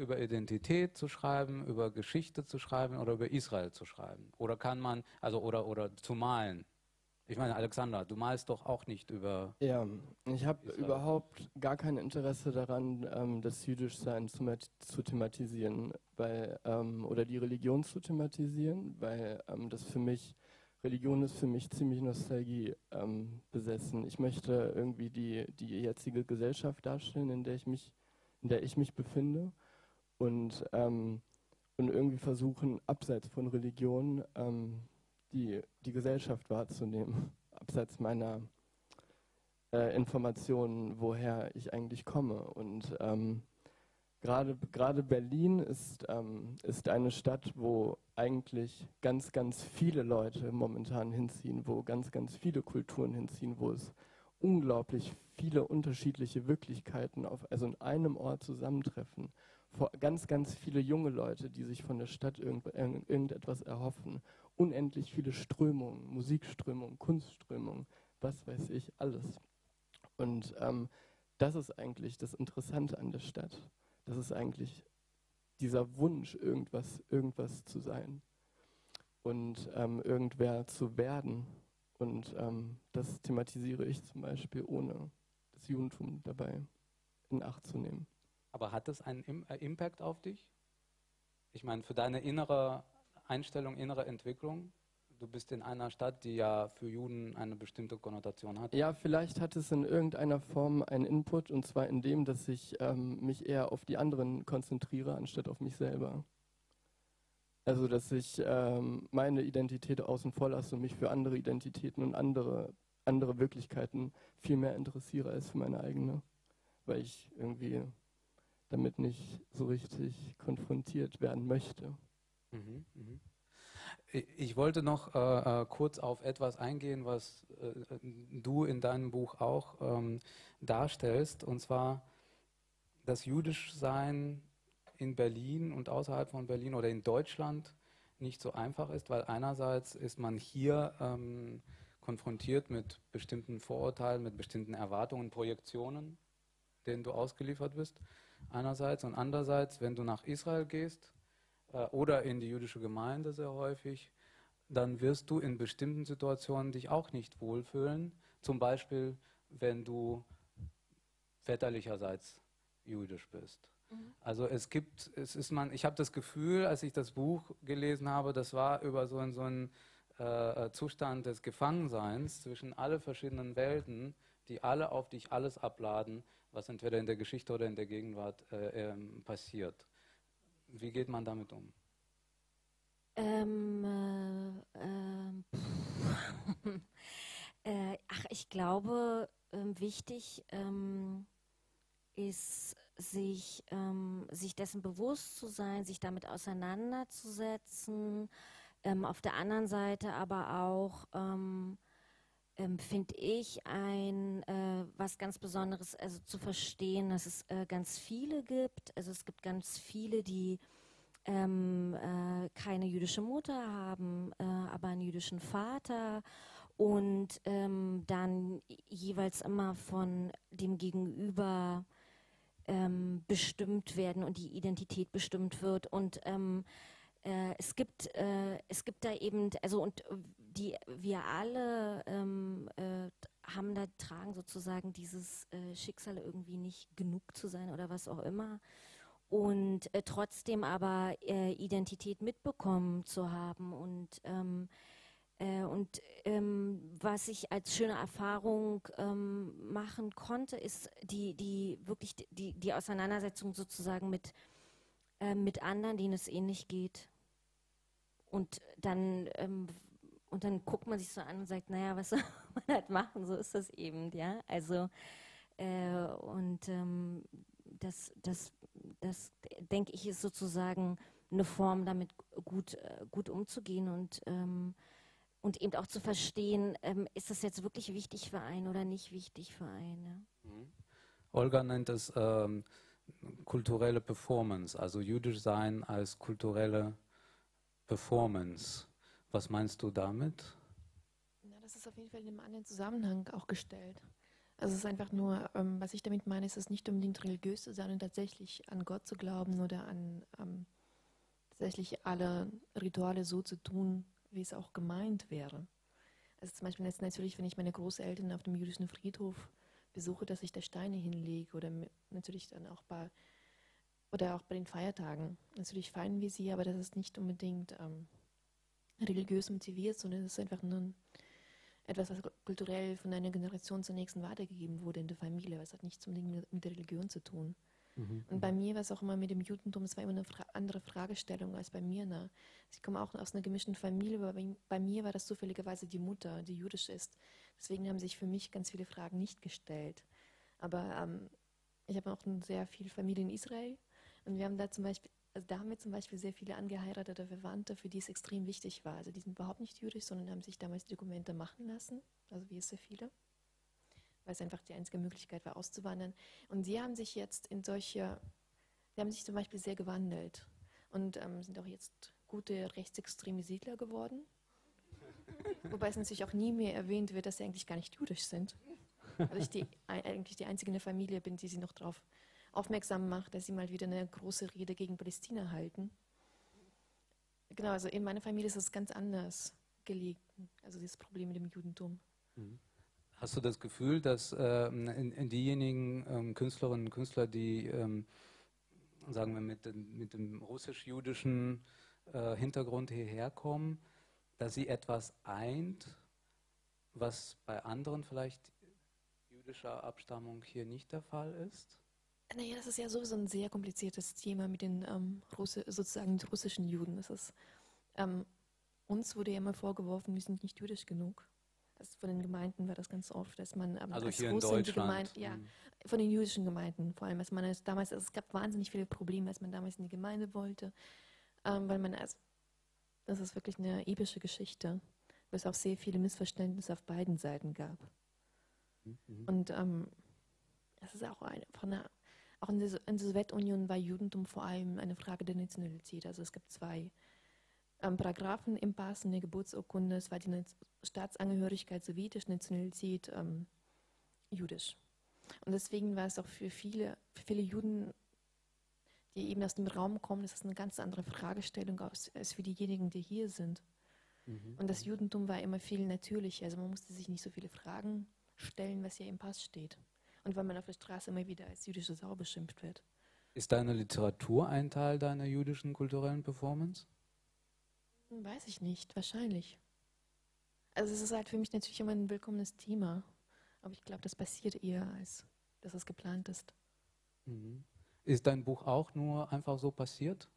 über Identität zu schreiben, über Geschichte zu schreiben oder über Israel zu schreiben? Oder kann man, also oder oder zu malen? Ich meine, Alexander, du malst doch auch nicht über. Ja, ich habe überhaupt gar kein Interesse daran, ähm, das Jüdischsein zu, zu thematisieren, weil ähm, oder die Religion zu thematisieren, weil ähm, das für mich Religion ist für mich ziemlich Nostalgie ähm, besessen. Ich möchte irgendwie die die jetzige Gesellschaft darstellen, in der ich mich in der ich mich befinde und, ähm, und irgendwie versuchen, abseits von Religion ähm, die, die Gesellschaft wahrzunehmen, abseits meiner äh, Informationen, woher ich eigentlich komme. Und ähm, gerade Berlin ist, ähm, ist eine Stadt, wo eigentlich ganz, ganz viele Leute momentan hinziehen, wo ganz, ganz viele Kulturen hinziehen, wo es unglaublich viele unterschiedliche Wirklichkeiten auf, also in einem Ort zusammentreffen ganz, ganz viele junge Leute, die sich von der Stadt irgend, irgendetwas erhoffen. Unendlich viele Strömungen, Musikströmungen, Kunstströmungen, was weiß ich, alles. Und ähm, das ist eigentlich das Interessante an der Stadt. Das ist eigentlich dieser Wunsch, irgendwas, irgendwas zu sein und ähm, irgendwer zu werden. Und ähm, das thematisiere ich zum Beispiel, ohne das Judentum dabei in Acht zu nehmen. Aber hat das einen äh, Impact auf dich? Ich meine, für deine innere Einstellung, innere Entwicklung? Du bist in einer Stadt, die ja für Juden eine bestimmte Konnotation hat. Ja, vielleicht hat es in irgendeiner Form einen Input, und zwar in dem, dass ich ähm, mich eher auf die anderen konzentriere, anstatt auf mich selber. Also, dass ich ähm, meine Identität außen vor lasse und mich für andere Identitäten und andere, andere Wirklichkeiten viel mehr interessiere als für meine eigene. Weil ich irgendwie damit nicht so richtig konfrontiert werden möchte. Mhm, mh. Ich wollte noch äh, äh, kurz auf etwas eingehen, was äh, du in deinem Buch auch ähm, darstellst, und zwar das Jüdischsein in Berlin und außerhalb von Berlin oder in Deutschland nicht so einfach ist, weil einerseits ist man hier ähm, konfrontiert mit bestimmten Vorurteilen, mit bestimmten Erwartungen, Projektionen, denen du ausgeliefert bist einerseits und andererseits, wenn du nach Israel gehst äh, oder in die jüdische Gemeinde sehr häufig, dann wirst du in bestimmten Situationen dich auch nicht wohlfühlen. Zum Beispiel, wenn du väterlicherseits jüdisch bist. Mhm. Also es gibt, es ist man, ich habe das Gefühl, als ich das Buch gelesen habe, das war über so, einen, so einen äh, Zustand des Gefangenseins zwischen alle verschiedenen Welten, die alle auf dich alles abladen, was entweder in der Geschichte oder in der Gegenwart äh, ähm, passiert. Wie geht man damit um? Ähm, äh, äh, ach, ich glaube, ähm, wichtig ähm, ist, sich, ähm, sich dessen bewusst zu sein, sich damit auseinanderzusetzen. Ähm, auf der anderen Seite aber auch ähm, finde ich, ein äh, was ganz Besonderes, also zu verstehen, dass es äh, ganz viele gibt. Also es gibt ganz viele, die ähm, äh, keine jüdische Mutter haben, äh, aber einen jüdischen Vater und ähm, dann jeweils immer von dem Gegenüber ähm, bestimmt werden und die Identität bestimmt wird und ähm, äh, es gibt äh, es gibt da eben also und die wir alle ähm, äh, haben da tragen sozusagen dieses äh, Schicksal irgendwie nicht genug zu sein oder was auch immer. Und äh, trotzdem aber äh, Identität mitbekommen zu haben und ähm, äh, und ähm, was ich als schöne Erfahrung ähm, machen konnte, ist die die wirklich die die Auseinandersetzung sozusagen mit äh, mit anderen, denen es ähnlich geht. Und dann ähm, und dann guckt man sich so an und sagt, naja, was soll man halt machen? So ist das eben, ja. Also äh, und ähm, das, das, das denke ich, ist sozusagen eine Form, damit gut, äh, gut umzugehen und ähm, und eben auch zu verstehen, ähm, ist das jetzt wirklich wichtig für einen oder nicht wichtig für einen. Mhm. Olga nennt es ähm, kulturelle Performance, also jüdisch sein als kulturelle Performance. Was meinst du damit? ist auf jeden Fall in einem anderen Zusammenhang auch gestellt. Also es ist einfach nur, ähm, was ich damit meine, ist es nicht unbedingt religiös zu sein und tatsächlich an Gott zu glauben oder an ähm, tatsächlich alle Rituale so zu tun, wie es auch gemeint wäre. Also zum Beispiel jetzt natürlich, wenn ich meine Großeltern auf dem jüdischen Friedhof besuche, dass ich da Steine hinlege oder natürlich dann auch bei oder auch bei den Feiertagen. Natürlich feiern wir sie, aber das ist nicht unbedingt ähm, religiös motiviert, sondern es ist einfach nur etwas, was kulturell von einer Generation zur nächsten weitergegeben wurde in der Familie. Aber es hat nichts unbedingt mit der Religion zu tun. Mhm. Und bei mir war es auch immer mit dem Judentum, es war immer eine fra andere Fragestellung als bei mir. Ne? Ich komme auch aus einer gemischten Familie, aber bei, bei, mir war das zufälligerweise die Mutter, die jüdisch ist. Deswegen haben sich für mich ganz viele Fragen nicht gestellt. Aber ähm, ich habe auch sehr viel Familie in Israel und wir haben da zum Beispiel also da haben wir zum Beispiel sehr viele angeheiratete Verwandte, für die es extrem wichtig war. Also die sind überhaupt nicht jüdisch, sondern haben sich damals Dokumente machen lassen, also wie es sehr viele, weil es einfach die einzige Möglichkeit war, auszuwandern. Und sie haben sich jetzt in solche, sie haben sich zum Beispiel sehr gewandelt und ähm, sind auch jetzt gute rechtsextreme Siedler geworden. Wobei es natürlich auch nie mehr erwähnt wird, dass sie eigentlich gar nicht jüdisch sind. Also ich die, eigentlich die einzige in der Familie bin, die sie noch drauf aufmerksam macht, dass sie mal wieder eine große Rede gegen Palästina halten. Genau, also in meiner Familie ist es ganz anders gelegt, also dieses Problem mit dem Judentum. Mhm. Hast du das Gefühl, dass ähm, in, in diejenigen ähm, Künstlerinnen und Künstler, die, ähm, sagen wir, mit, mit dem russisch-jüdischen äh, Hintergrund hierher kommen, dass sie etwas eint, was bei anderen vielleicht jüdischer Abstammung hier nicht der Fall ist? Naja, das ist ja sowieso ein sehr kompliziertes Thema mit den ähm, Russi sozusagen den russischen Juden. Das ist, ähm, uns wurde ja immer vorgeworfen, wir sind nicht jüdisch genug. Also von den Gemeinden war das ganz oft, dass man ähm, also als hier Russen in Deutschland. ja, mhm. von den jüdischen Gemeinden vor allem, als man als damals, also es gab wahnsinnig viele Probleme, als man damals in die Gemeinde wollte, ähm, weil man also, das ist wirklich eine epische Geschichte, wo es auch sehr viele Missverständnisse auf beiden Seiten gab. Mhm. Und ähm, es ist auch eine, von einer auch in der, in der Sowjetunion war Judentum vor allem eine Frage der Nationalität. Also es gibt zwei ähm, Paragraphen im Pass in der Geburtsurkunde. Es war die Staatsangehörigkeit sowjetisch, Nationalität ähm, jüdisch. Und deswegen war es auch für viele, für viele Juden, die eben aus dem Raum kommen, das ist eine ganz andere Fragestellung als, als für diejenigen, die hier sind. Mhm. Und das Judentum war immer viel natürlicher. Also man musste sich nicht so viele Fragen stellen, was ja im Pass steht und weil man auf der Straße immer wieder als jüdische Sau beschimpft wird. Ist deine Literatur ein Teil deiner jüdischen kulturellen Performance? Hm, weiß ich nicht, wahrscheinlich. Also es ist halt für mich natürlich immer ein willkommenes Thema, aber ich glaube, das passiert eher, als dass es geplant ist. Mhm. Ist dein Buch auch nur einfach so passiert?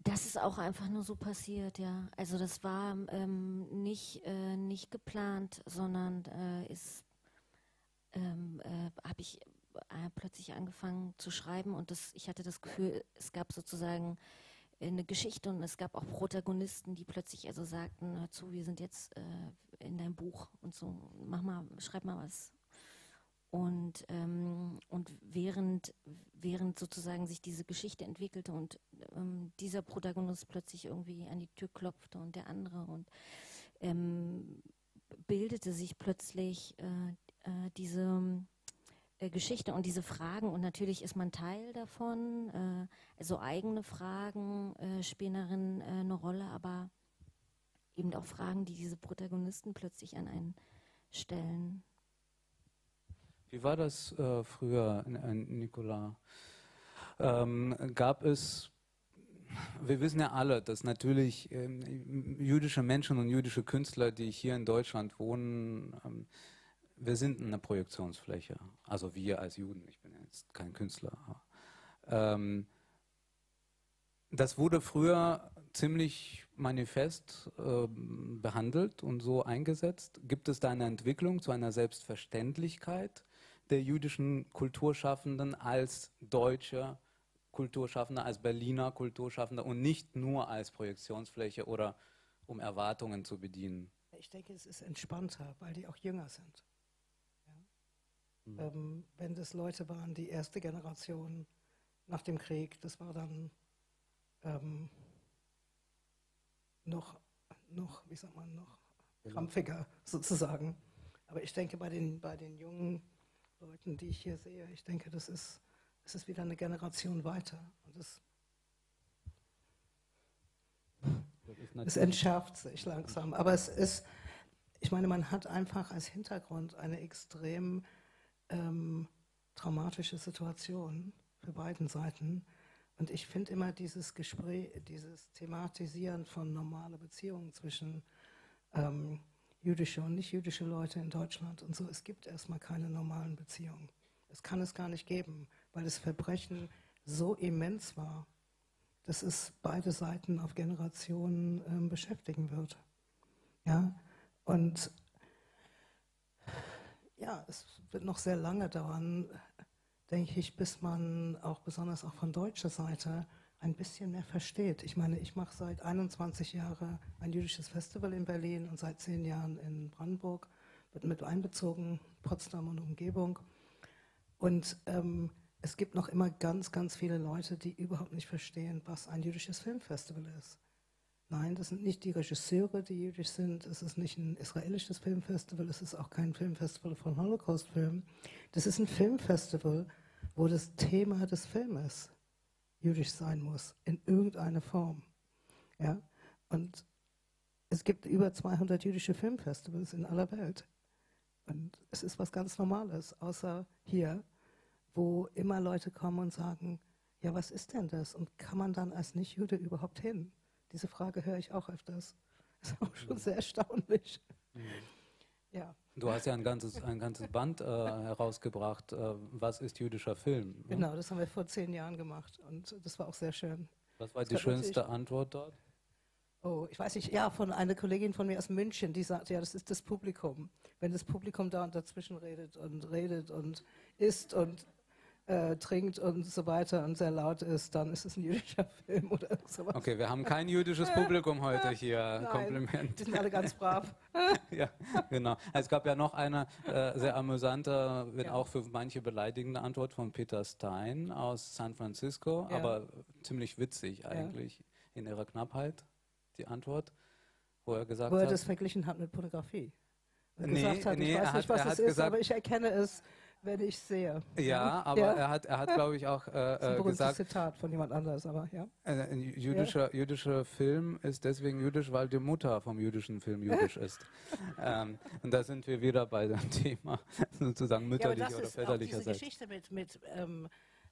Das ist auch einfach nur so passiert, ja. Also das war ähm, nicht, äh, nicht geplant, sondern äh, ist ähm, äh, habe ich äh, plötzlich angefangen zu schreiben und das, ich hatte das Gefühl, es gab sozusagen eine Geschichte und es gab auch Protagonisten, die plötzlich also sagten, hör zu, wir sind jetzt äh, in deinem Buch und so, mach mal, schreib mal was. Und, ähm, und während, während sozusagen sich diese Geschichte entwickelte und ähm, dieser Protagonist plötzlich irgendwie an die Tür klopfte und der andere und ähm, bildete sich plötzlich äh, äh, diese äh, Geschichte und diese Fragen und natürlich ist man Teil davon. Äh, also eigene Fragen äh, spielen darin äh, eine Rolle, aber eben auch Fragen, die diese Protagonisten plötzlich an einen stellen. Wie war das äh, früher, Nicola? Ähm, gab es wir wissen ja alle, dass natürlich ähm, jüdische Menschen und jüdische Künstler, die hier in Deutschland wohnen, ähm, wir sind eine Projektionsfläche. Also wir als Juden, ich bin jetzt kein Künstler. Ähm, das wurde früher ziemlich manifest äh, behandelt und so eingesetzt. Gibt es da eine Entwicklung zu einer Selbstverständlichkeit der jüdischen Kulturschaffenden als deutscher Kulturschaffender, als Berliner Kulturschaffender und nicht nur als Projektionsfläche oder um Erwartungen zu bedienen? Ich denke, es ist entspannter, weil die auch jünger sind. Mhm. Ähm, wenn das Leute waren, die erste Generation nach dem Krieg, das war dann ähm, noch, noch, wie sagt man, noch krampfiger sozusagen. Aber ich denke, bei den, bei den jungen Leuten, die ich hier sehe, ich denke, das ist, das ist wieder eine Generation weiter. Und das, es entschärft sich langsam. Aber es ist, ich meine, man hat einfach als Hintergrund eine extrem ähm, traumatische Situation für beiden Seiten. Und ich finde immer dieses Gespräch, dieses Thematisieren von normalen Beziehungen zwischen ähm, jüdische und nicht jüdische Leute in Deutschland und so, es gibt erstmal keine normalen Beziehungen. Es kann es gar nicht geben, weil das Verbrechen so immens war, dass es beide Seiten auf Generationen ähm, beschäftigen wird. Ja, und ja, es wird noch sehr lange dauern, denke ich, bis man auch besonders auch von deutscher Seite ein bisschen mehr versteht. Ich meine, ich mache seit 21 Jahren ein jüdisches Festival in Berlin und seit zehn Jahren in Brandenburg, wird mit einbezogen, Potsdam und Umgebung. Und ähm, es gibt noch immer ganz, ganz viele Leute, die überhaupt nicht verstehen, was ein jüdisches Filmfestival ist. Nein, das sind nicht die Regisseure, die jüdisch sind. Es ist nicht ein israelisches Filmfestival. Es ist auch kein Filmfestival von Holocaust-Filmen. Das ist ein Filmfestival, wo das Thema des Filmes jüdisch sein muss, in irgendeiner Form. Ja? Und es gibt über 200 jüdische Filmfestivals in aller Welt. Und es ist was ganz Normales, außer hier, wo immer Leute kommen und sagen, ja, was ist denn das? Und kann man dann als Nicht-Jude überhaupt hin? Diese Frage höre ich auch öfters. Das ist auch schon sehr erstaunlich. Mhm. Ja. Du hast ja ein ganzes, ein ganzes Band äh, herausgebracht. Äh, was ist jüdischer Film? Ne? Genau, das haben wir vor zehn Jahren gemacht und das war auch sehr schön. Was war das die schönste Antwort dort? Oh, ich weiß nicht, ja, von einer Kollegin von mir aus München, die sagt, ja, das ist das Publikum. Wenn das Publikum da und dazwischen redet und redet und isst und äh, trinkt und so weiter und sehr laut ist, dann ist es ein jüdischer Film oder sowas. Okay, wir haben kein jüdisches Publikum heute hier. Nein, Kompliment. Die sind alle ganz brav. ja, genau. Es gab ja noch eine äh, sehr amüsante, wenn ja. auch für manche beleidigende Antwort von Peter Stein aus San Francisco, ja. aber ziemlich witzig eigentlich ja. in ihrer Knappheit, die Antwort, wo er gesagt hat. Wo er das verglichen hat mit Pornografie. Er nee, gesagt hat, nee, ich weiß nicht, was es ist, gesagt, aber ich erkenne es wenn ich sehe. Ja, aber ja. er hat, er hat glaube ich, auch äh, das ist ein äh, gesagt. Zitat von jemand anders, aber ja. Ein jüdischer, ja. jüdischer Film ist deswegen jüdisch, weil die Mutter vom jüdischen Film jüdisch ist. ähm, und da sind wir wieder bei dem Thema sozusagen mütterlich ja, oder väterlicherseits. Diese Geschichte mit, mit ähm,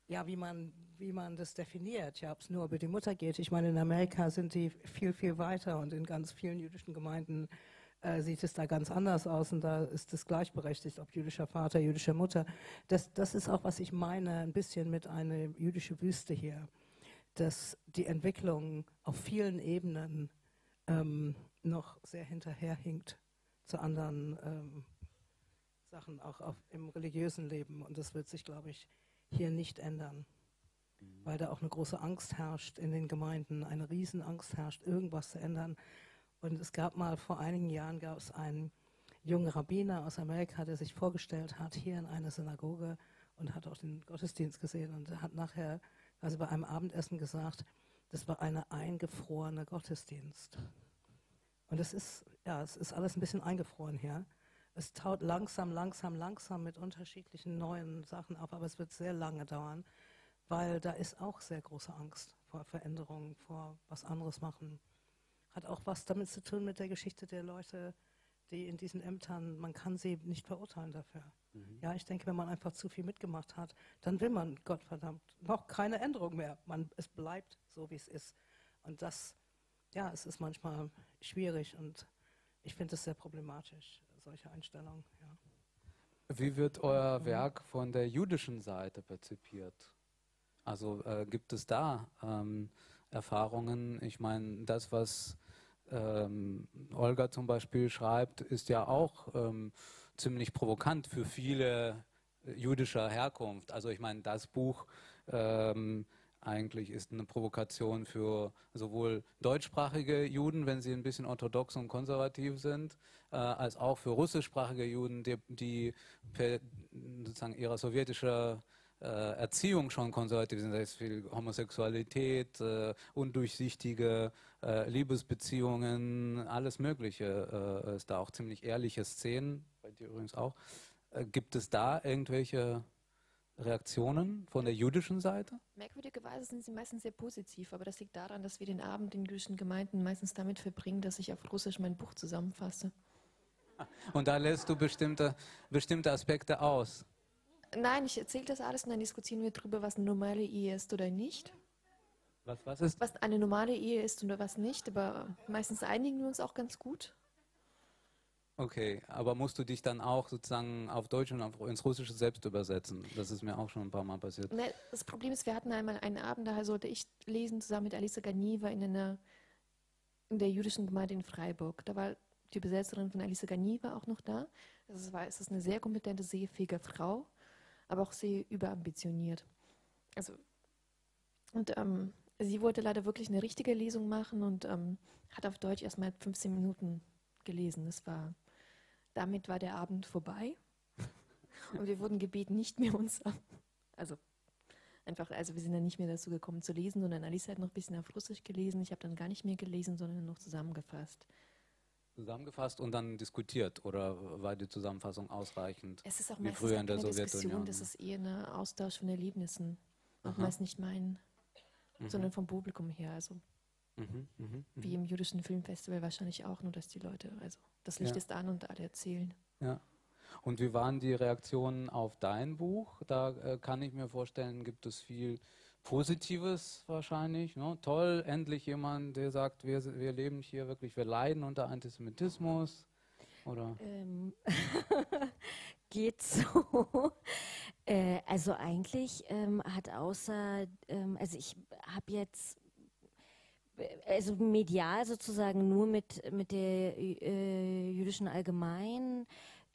ja, wie man, wie man das definiert, ja, ob es nur über die Mutter geht. Ich meine, in Amerika sind die viel, viel weiter und in ganz vielen jüdischen Gemeinden äh, sieht es da ganz anders aus und da ist es gleichberechtigt, ob jüdischer Vater, jüdische Mutter. Das, das ist auch, was ich meine, ein bisschen mit einer jüdischen Wüste hier, dass die Entwicklung auf vielen Ebenen ähm, noch sehr hinterherhinkt zu anderen ähm, Sachen, auch auf, im religiösen Leben. Und das wird sich, glaube ich, hier nicht ändern, mhm. weil da auch eine große Angst herrscht in den Gemeinden, eine Riesenangst herrscht, irgendwas zu ändern. Und es gab mal vor einigen Jahren gab es einen jungen Rabbiner aus Amerika, der sich vorgestellt hat hier in einer Synagoge und hat auch den Gottesdienst gesehen und hat nachher, also bei einem Abendessen gesagt, das war eine eingefrorene Gottesdienst. Und es ist, ja, es ist alles ein bisschen eingefroren hier. Es taut langsam, langsam, langsam mit unterschiedlichen neuen Sachen auf, aber es wird sehr lange dauern, weil da ist auch sehr große Angst vor Veränderungen, vor was anderes machen hat auch was damit zu tun mit der Geschichte der Leute, die in diesen Ämtern, man kann sie nicht verurteilen dafür. Mhm. Ja, ich denke, wenn man einfach zu viel mitgemacht hat, dann will man, Gottverdammt, noch keine Änderung mehr. Man, es bleibt so, wie es ist. Und das, ja, es ist manchmal schwierig und ich finde es sehr problematisch, solche Einstellungen. Ja. Wie wird euer mhm. Werk von der jüdischen Seite perzipiert? Also äh, gibt es da ähm, Erfahrungen? Ich meine, das, was ähm, Olga zum Beispiel schreibt, ist ja auch ähm, ziemlich provokant für viele äh, jüdischer Herkunft. Also ich meine, das Buch ähm, eigentlich ist eine Provokation für sowohl deutschsprachige Juden, wenn sie ein bisschen orthodox und konservativ sind, äh, als auch für russischsprachige Juden, die, die per, sozusagen ihrer sowjetischen äh, Erziehung schon konservativ sind. Da ist viel Homosexualität, äh, undurchsichtige äh, Liebesbeziehungen, alles Mögliche äh, ist da auch ziemlich ehrliche Szenen, bei dir übrigens auch. Äh, gibt es da irgendwelche Reaktionen von der jüdischen Seite? Merkwürdigerweise sind sie meistens sehr positiv, aber das liegt daran, dass wir den Abend in jüdischen Gemeinden meistens damit verbringen, dass ich auf Russisch mein Buch zusammenfasse. Und da lässt du bestimmte, bestimmte Aspekte aus. Nein, ich erzähle das alles und dann diskutieren wir darüber, was eine normale Ehe ist oder nicht. Was, was ist? Was eine normale Ehe ist oder was nicht, aber meistens einigen wir uns auch ganz gut. Okay, aber musst du dich dann auch sozusagen auf Deutsch und auf, ins Russische selbst übersetzen? Das ist mir auch schon ein paar Mal passiert. Ne, das Problem ist, wir hatten einmal einen Abend, da sollte ich lesen zusammen mit Alisa Ganiva in, einer, in der jüdischen Gemeinde in Freiburg. Da war die Besetzerin von Alisa Ganiva auch noch da. Das war, es ist eine sehr kompetente, sehr fähige Frau, aber auch sehr überambitioniert. Also, und ähm, sie wollte leider wirklich eine richtige Lesung machen und ähm, hat auf Deutsch erstmal 15 Minuten gelesen. Das war damit war der Abend vorbei und wir wurden gebeten, nicht mehr uns, also einfach, also wir sind dann nicht mehr dazu gekommen zu lesen, sondern Alice hat noch ein bisschen auf Russisch gelesen. Ich habe dann gar nicht mehr gelesen, sondern noch zusammengefasst. Zusammengefasst und dann diskutiert oder war die Zusammenfassung ausreichend? Es ist auch wie früher in der Sowjetunion. Diskussion, das ist eher ein Austausch von Erlebnissen. Auch Aha. meist nicht mein, Mhm. sondern vom Publikum her. Also Mhm, mhm, wie im jüdischen Filmfestival wahrscheinlich auch, nur dass die Leute, also das Licht Ja. ist an und alle erzählen. Ja. Und wie waren die Reaktionen auf dein Buch? Da äh, kann ich mir vorstellen, gibt es viel Positives wahrscheinlich. Ne? Toll, endlich jemand, der sagt, wir, wir leben hier wirklich, wir leiden unter Antisemitismus. Oder? Ähm, geht so. Äh, also eigentlich ähm, hat außer, ähm, also ich habe jetzt, also medial sozusagen nur mit, mit der äh, jüdischen Allgemein.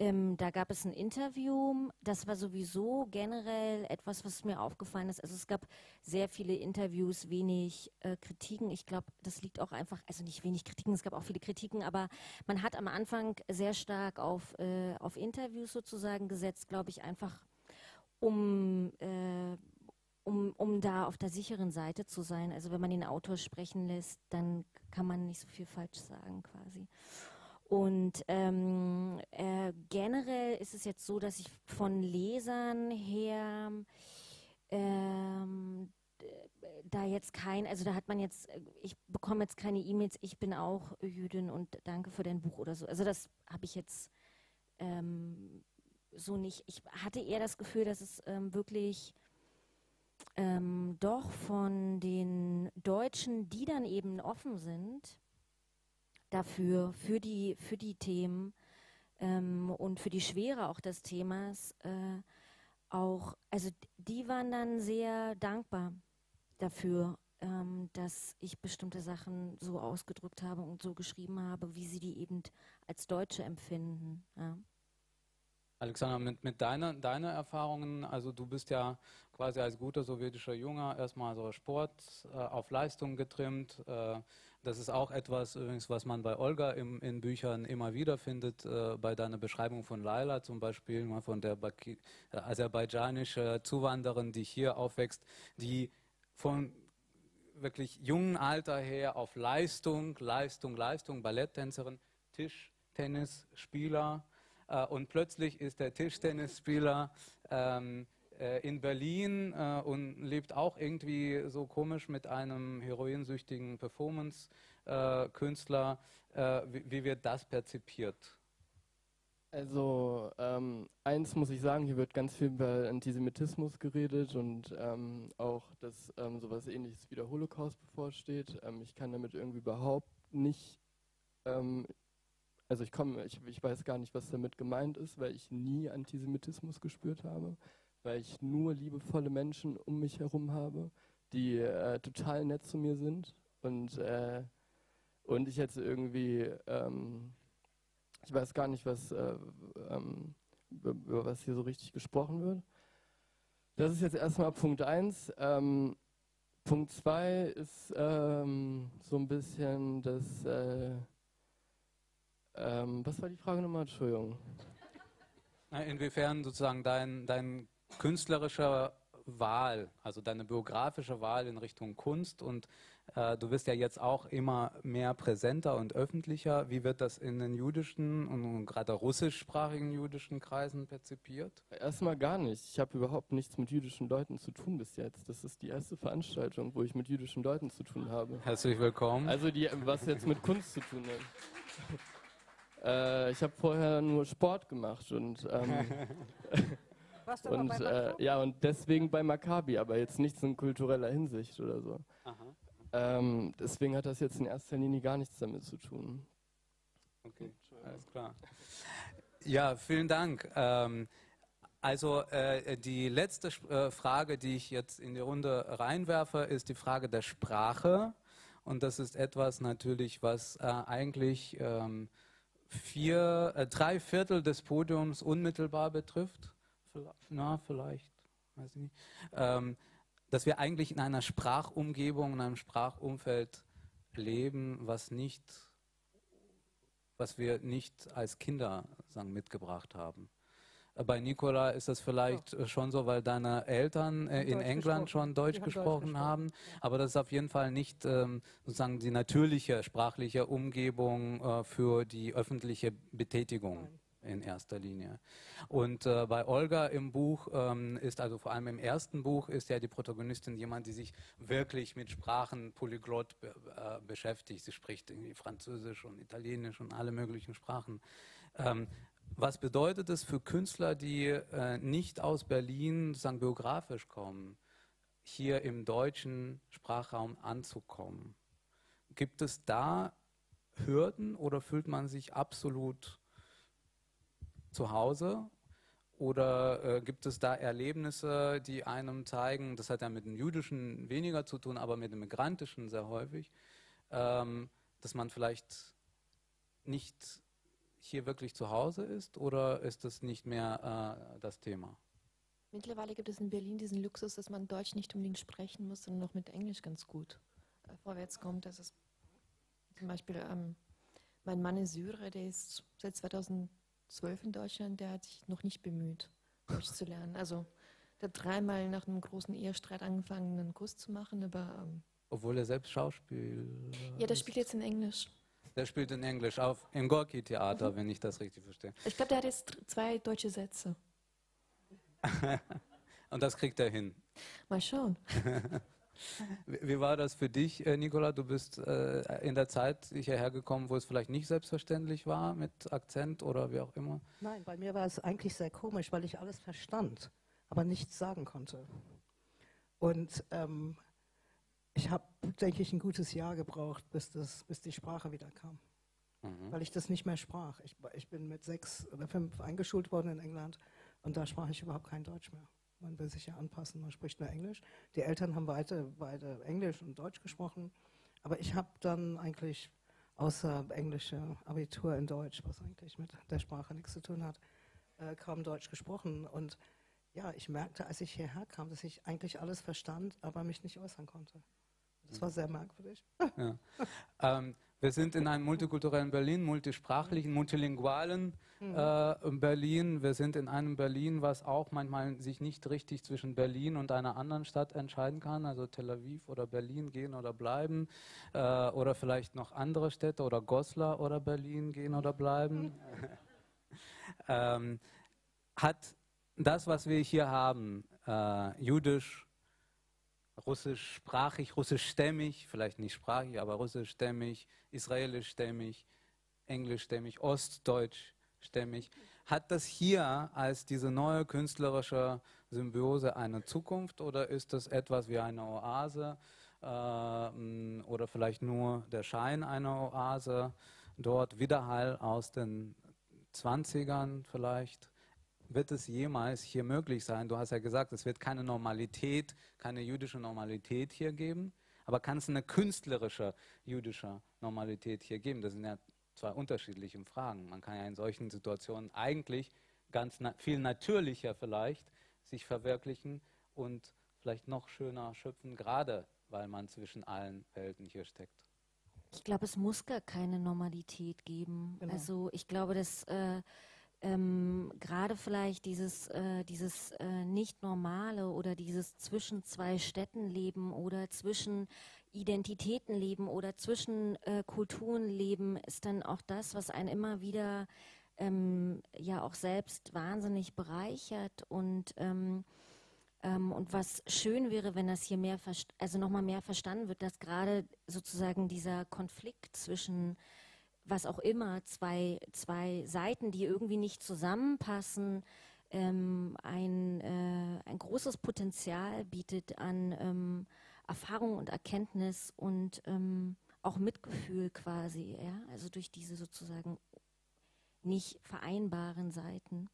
Ähm, da gab es ein Interview, das war sowieso generell etwas, was mir aufgefallen ist. Also es gab sehr viele Interviews, wenig äh, Kritiken. Ich glaube, das liegt auch einfach, also nicht wenig Kritiken, es gab auch viele Kritiken, aber man hat am Anfang sehr stark auf, äh, auf Interviews sozusagen gesetzt, glaube ich, einfach um, äh, um, um da auf der sicheren Seite zu sein. Also wenn man den Autor sprechen lässt, dann kann man nicht so viel falsch sagen quasi. Und ähm, äh, generell ist es jetzt so, dass ich von Lesern her ähm, da jetzt kein, also da hat man jetzt, äh, ich bekomme jetzt keine E-Mails, ich bin auch Jüdin und danke für dein Buch oder so. Also das habe ich jetzt ähm, so nicht. Ich hatte eher das Gefühl, dass es ähm, wirklich ähm, doch von den Deutschen, die dann eben offen sind, dafür, für die, für die Themen ähm, und für die Schwere auch des Themas, äh, auch, also die waren dann sehr dankbar dafür, ähm, dass ich bestimmte Sachen so ausgedrückt habe und so geschrieben habe, wie sie die eben als Deutsche empfinden. Ja. Alexander, mit, mit deiner, deiner Erfahrungen, also du bist ja quasi als guter sowjetischer Junge erstmal so Sport äh, auf Leistung getrimmt. Äh, das ist auch etwas übrigens, was man bei Olga im, in Büchern immer wieder findet, äh, bei deiner Beschreibung von Laila zum Beispiel, mal von der Baki, äh, aserbaidschanischen Zuwanderin, die hier aufwächst, die von wirklich jungen Alter her auf Leistung, Leistung, Leistung, Balletttänzerin, Tischtennisspieler äh, und plötzlich ist der Tischtennisspieler ähm, äh, in Berlin äh, und lebt auch irgendwie so komisch mit einem heroinsüchtigen Performance-Künstler. Äh, wie, wie wird das perzipiert? Also ähm, eins muss ich sagen, hier wird ganz viel über Antisemitismus geredet und ähm, auch, dass ähm, sowas ähnliches wie der Holocaust bevorsteht. Ähm, ich kann damit irgendwie überhaupt nicht, ähm, also ich komme, ich, ich weiß gar nicht, was damit gemeint ist, weil ich nie Antisemitismus gespürt habe, weil ich nur liebevolle Menschen um mich herum habe, die äh, total nett zu mir sind und äh, und ich jetzt irgendwie ähm, ich weiß gar nicht, was, äh, ähm, über, was hier so richtig gesprochen wird. Das ist jetzt erstmal Punkt 1. Ähm, Punkt 2 ist ähm, so ein bisschen das. Äh, ähm, was war die Frage nochmal? Entschuldigung. Inwiefern sozusagen dein, dein künstlerischer Wahl, also deine biografische Wahl in Richtung Kunst und äh, du wirst ja jetzt auch immer mehr präsenter und öffentlicher. Wie wird das in den jüdischen und gerade russischsprachigen jüdischen Kreisen perzipiert? Erstmal gar nicht. Ich habe überhaupt nichts mit jüdischen Leuten zu tun bis jetzt. Das ist die erste Veranstaltung, wo ich mit jüdischen Leuten zu tun habe. Herzlich willkommen. Also die, was jetzt mit Kunst zu tun hat. äh, ich habe vorher nur Sport gemacht und ähm, Warst du und bei äh, ja und deswegen bei Maccabi, aber jetzt nichts in kultureller Hinsicht oder so. Aha, Ähm, deswegen hat das jetzt in erster Linie gar nichts damit zu tun. okay, alles klar. Ja, vielen Dank. Ähm, also äh, die letzte Sp- äh, Frage, die ich jetzt in die Runde reinwerfe, ist die Frage der Sprache. Und das ist etwas natürlich, was äh, eigentlich ähm, vier, äh, drei Viertel des Podiums unmittelbar betrifft. Na, vielleicht, weiß ich nicht. Ähm, dass wir eigentlich in einer Sprachumgebung, in einem Sprachumfeld leben, was nicht, was wir nicht als Kinder sagen, mitgebracht haben. Äh, Bei Nicola ist das vielleicht äh, schon so, weil deine Eltern äh, in Deutsch England gesprochen. schon Deutsch haben Deutsch gesprochen gesprochen, haben, aber das ist auf jeden Fall nicht ähm, sozusagen die natürliche sprachliche Umgebung äh, für die öffentliche Betätigung Nein. In erster Linie. Und äh, bei Olga im Buch ähm, ist also vor allem im ersten Buch ist ja die Protagonistin jemand, die sich wirklich mit Sprachen polyglott be äh, beschäftigt. Sie spricht irgendwie Französisch und Italienisch und alle möglichen Sprachen. Ähm, was bedeutet es für Künstler, die äh, nicht aus Berlin sozusagen biografisch kommen, hier im deutschen Sprachraum anzukommen? Gibt es da Hürden oder fühlt man sich absolut zu Hause? Oder äh, gibt es da Erlebnisse, die einem zeigen, das hat ja mit dem Jüdischen weniger zu tun, aber mit dem Migrantischen sehr häufig, ähm, dass man vielleicht nicht hier wirklich zu Hause ist oder ist das nicht mehr äh, das Thema? Mittlerweile gibt es in Berlin diesen Luxus, dass man Deutsch nicht unbedingt sprechen muss, sondern noch mit Englisch ganz gut äh, vorwärts kommt. Das ist zum Beispiel ähm, mein Mann ist Syrer, der ist seit 2012 in Deutschland, der hat sich noch nicht bemüht, Deutsch zu lernen. Also der hat dreimal nach einem großen Ehestreit angefangen, einen Kuss zu machen, aber ähm, Obwohl er selbst Schauspiel. ja, der spielt jetzt in Englisch. Der spielt in Englisch auf im Gorki-Theater, wenn ich das richtig verstehe. Ich glaube, der hat jetzt zwei deutsche Sätze. Und das kriegt er hin. Mal schauen. Wie war das für dich, äh, Nicola? Du bist äh, in der Zeit hierher gekommen, wo es vielleicht nicht selbstverständlich war mit Akzent oder wie auch immer. Nein, bei mir war es eigentlich sehr komisch, weil ich alles verstand, aber nichts sagen konnte. Und ähm, ich habe, denke ich, ein gutes Jahr gebraucht, bis, das, bis die Sprache wieder kam, Mhm. weil ich das nicht mehr sprach. Ich, ich bin mit sechs oder fünf eingeschult worden in England und da sprach ich überhaupt kein Deutsch mehr. Man will sich ja anpassen, man spricht nur Englisch. Die Eltern haben beide, beide Englisch und Deutsch gesprochen, aber ich habe dann eigentlich außer englische Abitur in Deutsch, was eigentlich mit der Sprache nichts zu tun hat, äh, kaum Deutsch gesprochen. Und ja, ich merkte, als ich hierher kam, dass ich eigentlich alles verstand, aber mich nicht äußern konnte. Das war sehr merkwürdig. Ja. Ähm, wir sind in einem multikulturellen Berlin, multisprachlichen, multilingualen äh, Berlin. Wir sind in einem Berlin, was auch manchmal sich nicht richtig zwischen Berlin und einer anderen Stadt entscheiden kann, also Tel Aviv oder Berlin gehen oder bleiben, äh, oder vielleicht noch andere Städte oder Goslar oder Berlin gehen oder bleiben. ähm, hat das, was wir hier haben, äh, jüdisch, russischsprachig, russischstämmig, vielleicht nicht sprachig, aber russischstämmig, israelischstämmig, englischstämmig, ostdeutschstämmig, hat das hier als diese neue künstlerische Symbiose eine Zukunft oder ist das etwas wie eine Oase äh, oder vielleicht nur der Schein einer Oase, dort Widerhall aus den 20ern vielleicht? Wird es jemals hier möglich sein? Du hast ja gesagt, es wird keine Normalität, keine jüdische Normalität hier geben. Aber kann es eine künstlerische jüdische Normalität hier geben? Das sind ja zwei unterschiedliche Fragen. Man kann ja in solchen Situationen eigentlich ganz na viel natürlicher vielleicht sich verwirklichen und vielleicht noch schöner schöpfen, gerade weil man zwischen allen Welten hier steckt. Ich glaube, es muss gar keine Normalität geben. Genau. Also ich glaube, dass äh, ähm, gerade vielleicht dieses, äh, dieses äh, Nicht-Normale oder dieses zwischen zwei Städten leben oder zwischen Identitäten leben oder zwischen äh, Kulturen leben, ist dann auch das, was einen immer wieder ähm, ja auch selbst wahnsinnig bereichert und ähm, ähm, und was schön wäre, wenn das hier mehr, also nochmal mehr verstanden wird, dass gerade sozusagen dieser Konflikt zwischen was auch immer, zwei, zwei Seiten, die irgendwie nicht zusammenpassen, ähm, ein, äh, ein großes Potenzial bietet an ähm, Erfahrung und Erkenntnis und ähm, auch Mitgefühl quasi, ja, also durch diese sozusagen nicht vereinbaren Seiten.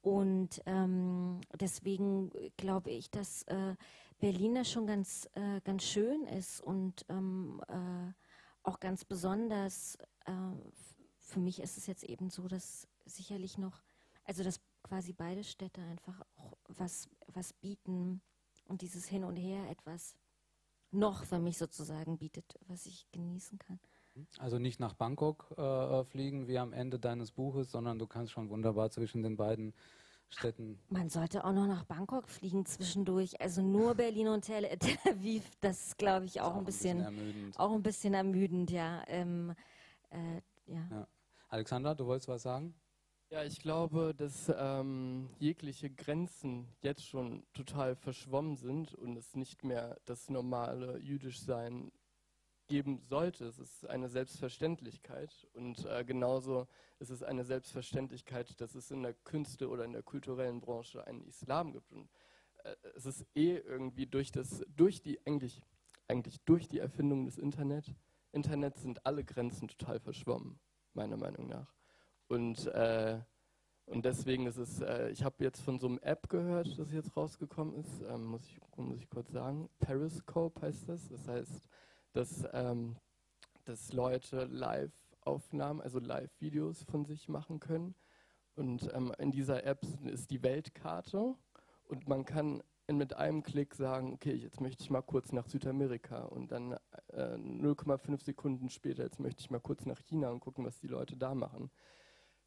Und ähm, deswegen glaube ich, dass äh, Berlin schon ganz, äh, ganz schön ist und ähm, äh, auch ganz besonders. Äh, für mich ist es jetzt eben so, dass sicherlich noch, also dass quasi beide Städte einfach auch was, was bieten und dieses Hin und Her etwas noch für mich sozusagen bietet, was ich genießen kann. Also nicht nach Bangkok äh, fliegen wie am Ende deines Buches, sondern du kannst schon wunderbar zwischen den beiden Städten. Man sollte auch noch nach Bangkok fliegen zwischendurch. Also nur Berlin und Tel, Tel Aviv, das ist, glaube ich, auch, auch, ein bisschen, bisschen ermüdend. auch ein bisschen ermüdend, ja. Ähm, äh, ja. ja. Alexander, du wolltest was sagen? Ja, ich glaube, dass ähm, jegliche Grenzen jetzt schon total verschwommen sind und es nicht mehr das normale Jüdischsein geben sollte. Es ist eine Selbstverständlichkeit und äh, genauso ist es eine Selbstverständlichkeit, dass es in der Künste oder in der kulturellen Branche einen Islam gibt. Und äh, es ist eh irgendwie durch das, durch die eigentlich, eigentlich durch die Erfindung des Internet, Internet sind alle Grenzen total verschwommen, meiner Meinung nach. Und, äh, und deswegen ist es, äh, ich habe jetzt von so einem App gehört, das jetzt rausgekommen ist, ähm, muss, ich, muss ich kurz sagen, Periscope heißt das. Das heißt, dass, ähm, dass Leute Live-Aufnahmen, also Live-Videos von sich machen können. Und ähm, in dieser App ist die Weltkarte und man kann mit einem Klick sagen, okay, jetzt möchte ich mal kurz nach Südamerika und dann äh, 0,5 Sekunden später, jetzt möchte ich mal kurz nach China und gucken, was die Leute da machen.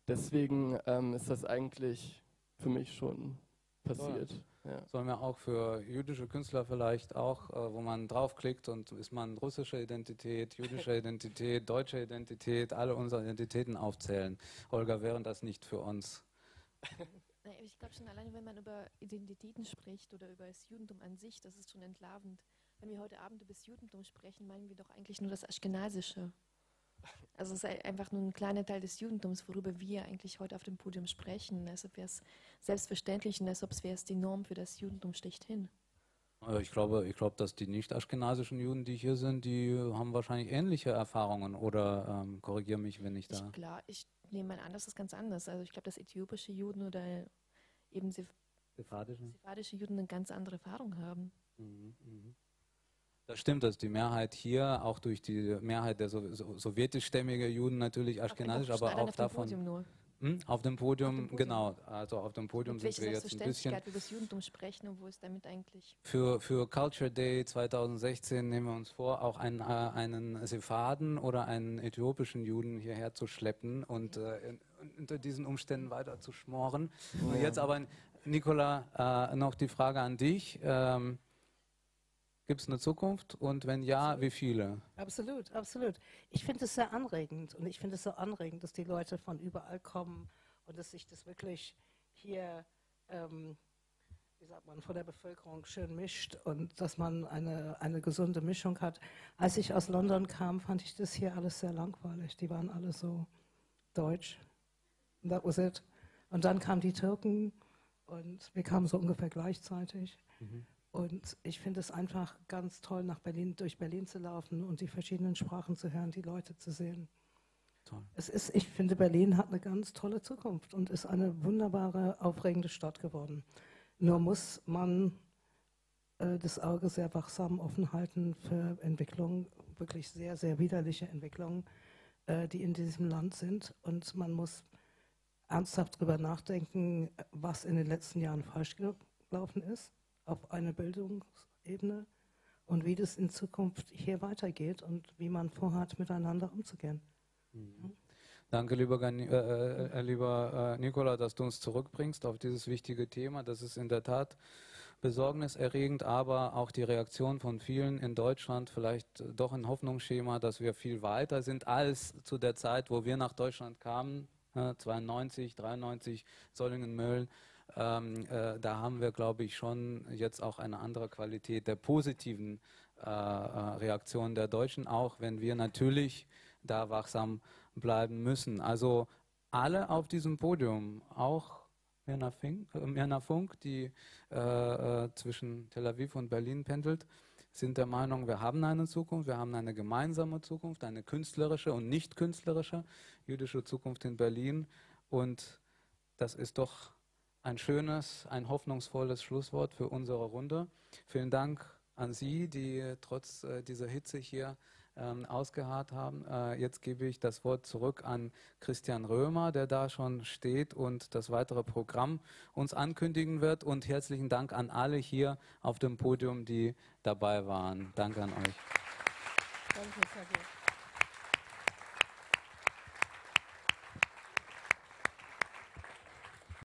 Deswegen ähm, ist das eigentlich für mich schon passiert. Ja. Sollen wir auch für jüdische Künstler vielleicht auch, äh, wo man draufklickt und ist man russische Identität, jüdische Identität, deutsche Identität, alle unsere Identitäten aufzählen. Olga, wären das nicht für uns? Ich glaube schon alleine, wenn man über Identitäten spricht oder über das Judentum an sich, das ist schon entlarvend. Wenn wir heute Abend über das Judentum sprechen, meinen wir doch eigentlich nur das Aschkenasische. Also es ist einfach nur ein kleiner Teil des Judentums, worüber wir eigentlich heute auf dem Podium sprechen. Als ob wäre es selbstverständlich und als ob es wäre die Norm für das Judentum schlechthin. Ich glaube, ich glaube, dass die nicht-aschkenasischen Juden, die hier sind, die haben wahrscheinlich ähnliche Erfahrungen oder ähm, korrigiere mich, wenn ich da. Ich, klar, ich nehme an, das ist ganz anders. Also ich glaube, dass äthiopische Juden oder eben sephardische Juden eine ganz andere Erfahrung haben. Mhm, mh. Das stimmt, dass die Mehrheit hier, auch durch die Mehrheit der so, so, sowjetischstämmigen Juden natürlich aschkenasisch, aber auch davon. Hm? Auf dem Podium, auf dem Podium genau. Also auf dem Podium sind wir jetzt ein bisschen. Wie das Judentum sprechen und wo ist damit eigentlich? Für, für Culture Day 2016 nehmen wir uns vor, auch einen, äh, einen Sephaden oder einen äthiopischen Juden hierher zu schleppen und äh, unter diesen Umständen weiter zu schmoren. Oh. Und jetzt aber, Nicola, äh, noch die Frage an dich. Ähm, Gibt es eine Zukunft und wenn ja, absolut. wie viele? Absolut, absolut. Ich finde es sehr anregend und ich finde es so anregend, dass die Leute von überall kommen und dass sich das wirklich hier, ähm, wie sagt man, von der Bevölkerung schön mischt und dass man eine, eine gesunde Mischung hat. Als ich aus London kam, fand ich das hier alles sehr langweilig. Die waren alle so deutsch. That was it. Und dann kamen die Türken und wir kamen so ungefähr gleichzeitig. Mhm. Und ich finde es einfach ganz toll, nach Berlin, durch Berlin zu laufen und die verschiedenen Sprachen zu hören, die Leute zu sehen. Toll. Es ist, ich finde, Berlin hat eine ganz tolle Zukunft und ist eine wunderbare, aufregende Stadt geworden. Nur muss man äh, das Auge sehr wachsam offen halten für Entwicklungen, wirklich sehr, sehr widerliche Entwicklungen, äh, die in diesem Land sind. Und man muss ernsthaft darüber nachdenken, was in den letzten Jahren falsch gelaufen ist auf einer Bildungsebene und wie das in Zukunft hier weitergeht und wie man vorhat, miteinander umzugehen. Mhm. Danke, lieber, äh, äh, lieber äh, Nicola, dass du uns zurückbringst auf dieses wichtige Thema. Das ist in der Tat besorgniserregend, aber auch die Reaktion von vielen in Deutschland vielleicht doch ein Hoffnungsschema, dass wir viel weiter sind als zu der Zeit, wo wir nach Deutschland kamen, 92, 93, Sollingen-Mölln. Ähm, äh, da haben wir, glaube ich, schon jetzt auch eine andere Qualität der positiven äh, äh, Reaktion der Deutschen, auch wenn wir natürlich da wachsam bleiben müssen. Also alle auf diesem Podium, auch Mirna, Fink, äh, Mirna Funk, die äh, äh, zwischen Tel Aviv und Berlin pendelt, sind der Meinung, wir haben eine Zukunft, wir haben eine gemeinsame Zukunft, eine künstlerische und nicht künstlerische jüdische Zukunft in Berlin. Und das ist doch ein schönes, ein hoffnungsvolles Schlusswort für unsere Runde. Vielen Dank an Sie, die trotz äh, dieser Hitze hier ähm, ausgeharrt haben. Äh, jetzt gebe ich das Wort zurück an Christian Römer, der da schon steht und das weitere Programm uns ankündigen wird. Und herzlichen Dank an alle hier auf dem Podium, die dabei waren. Danke an euch. Danke, Sergej.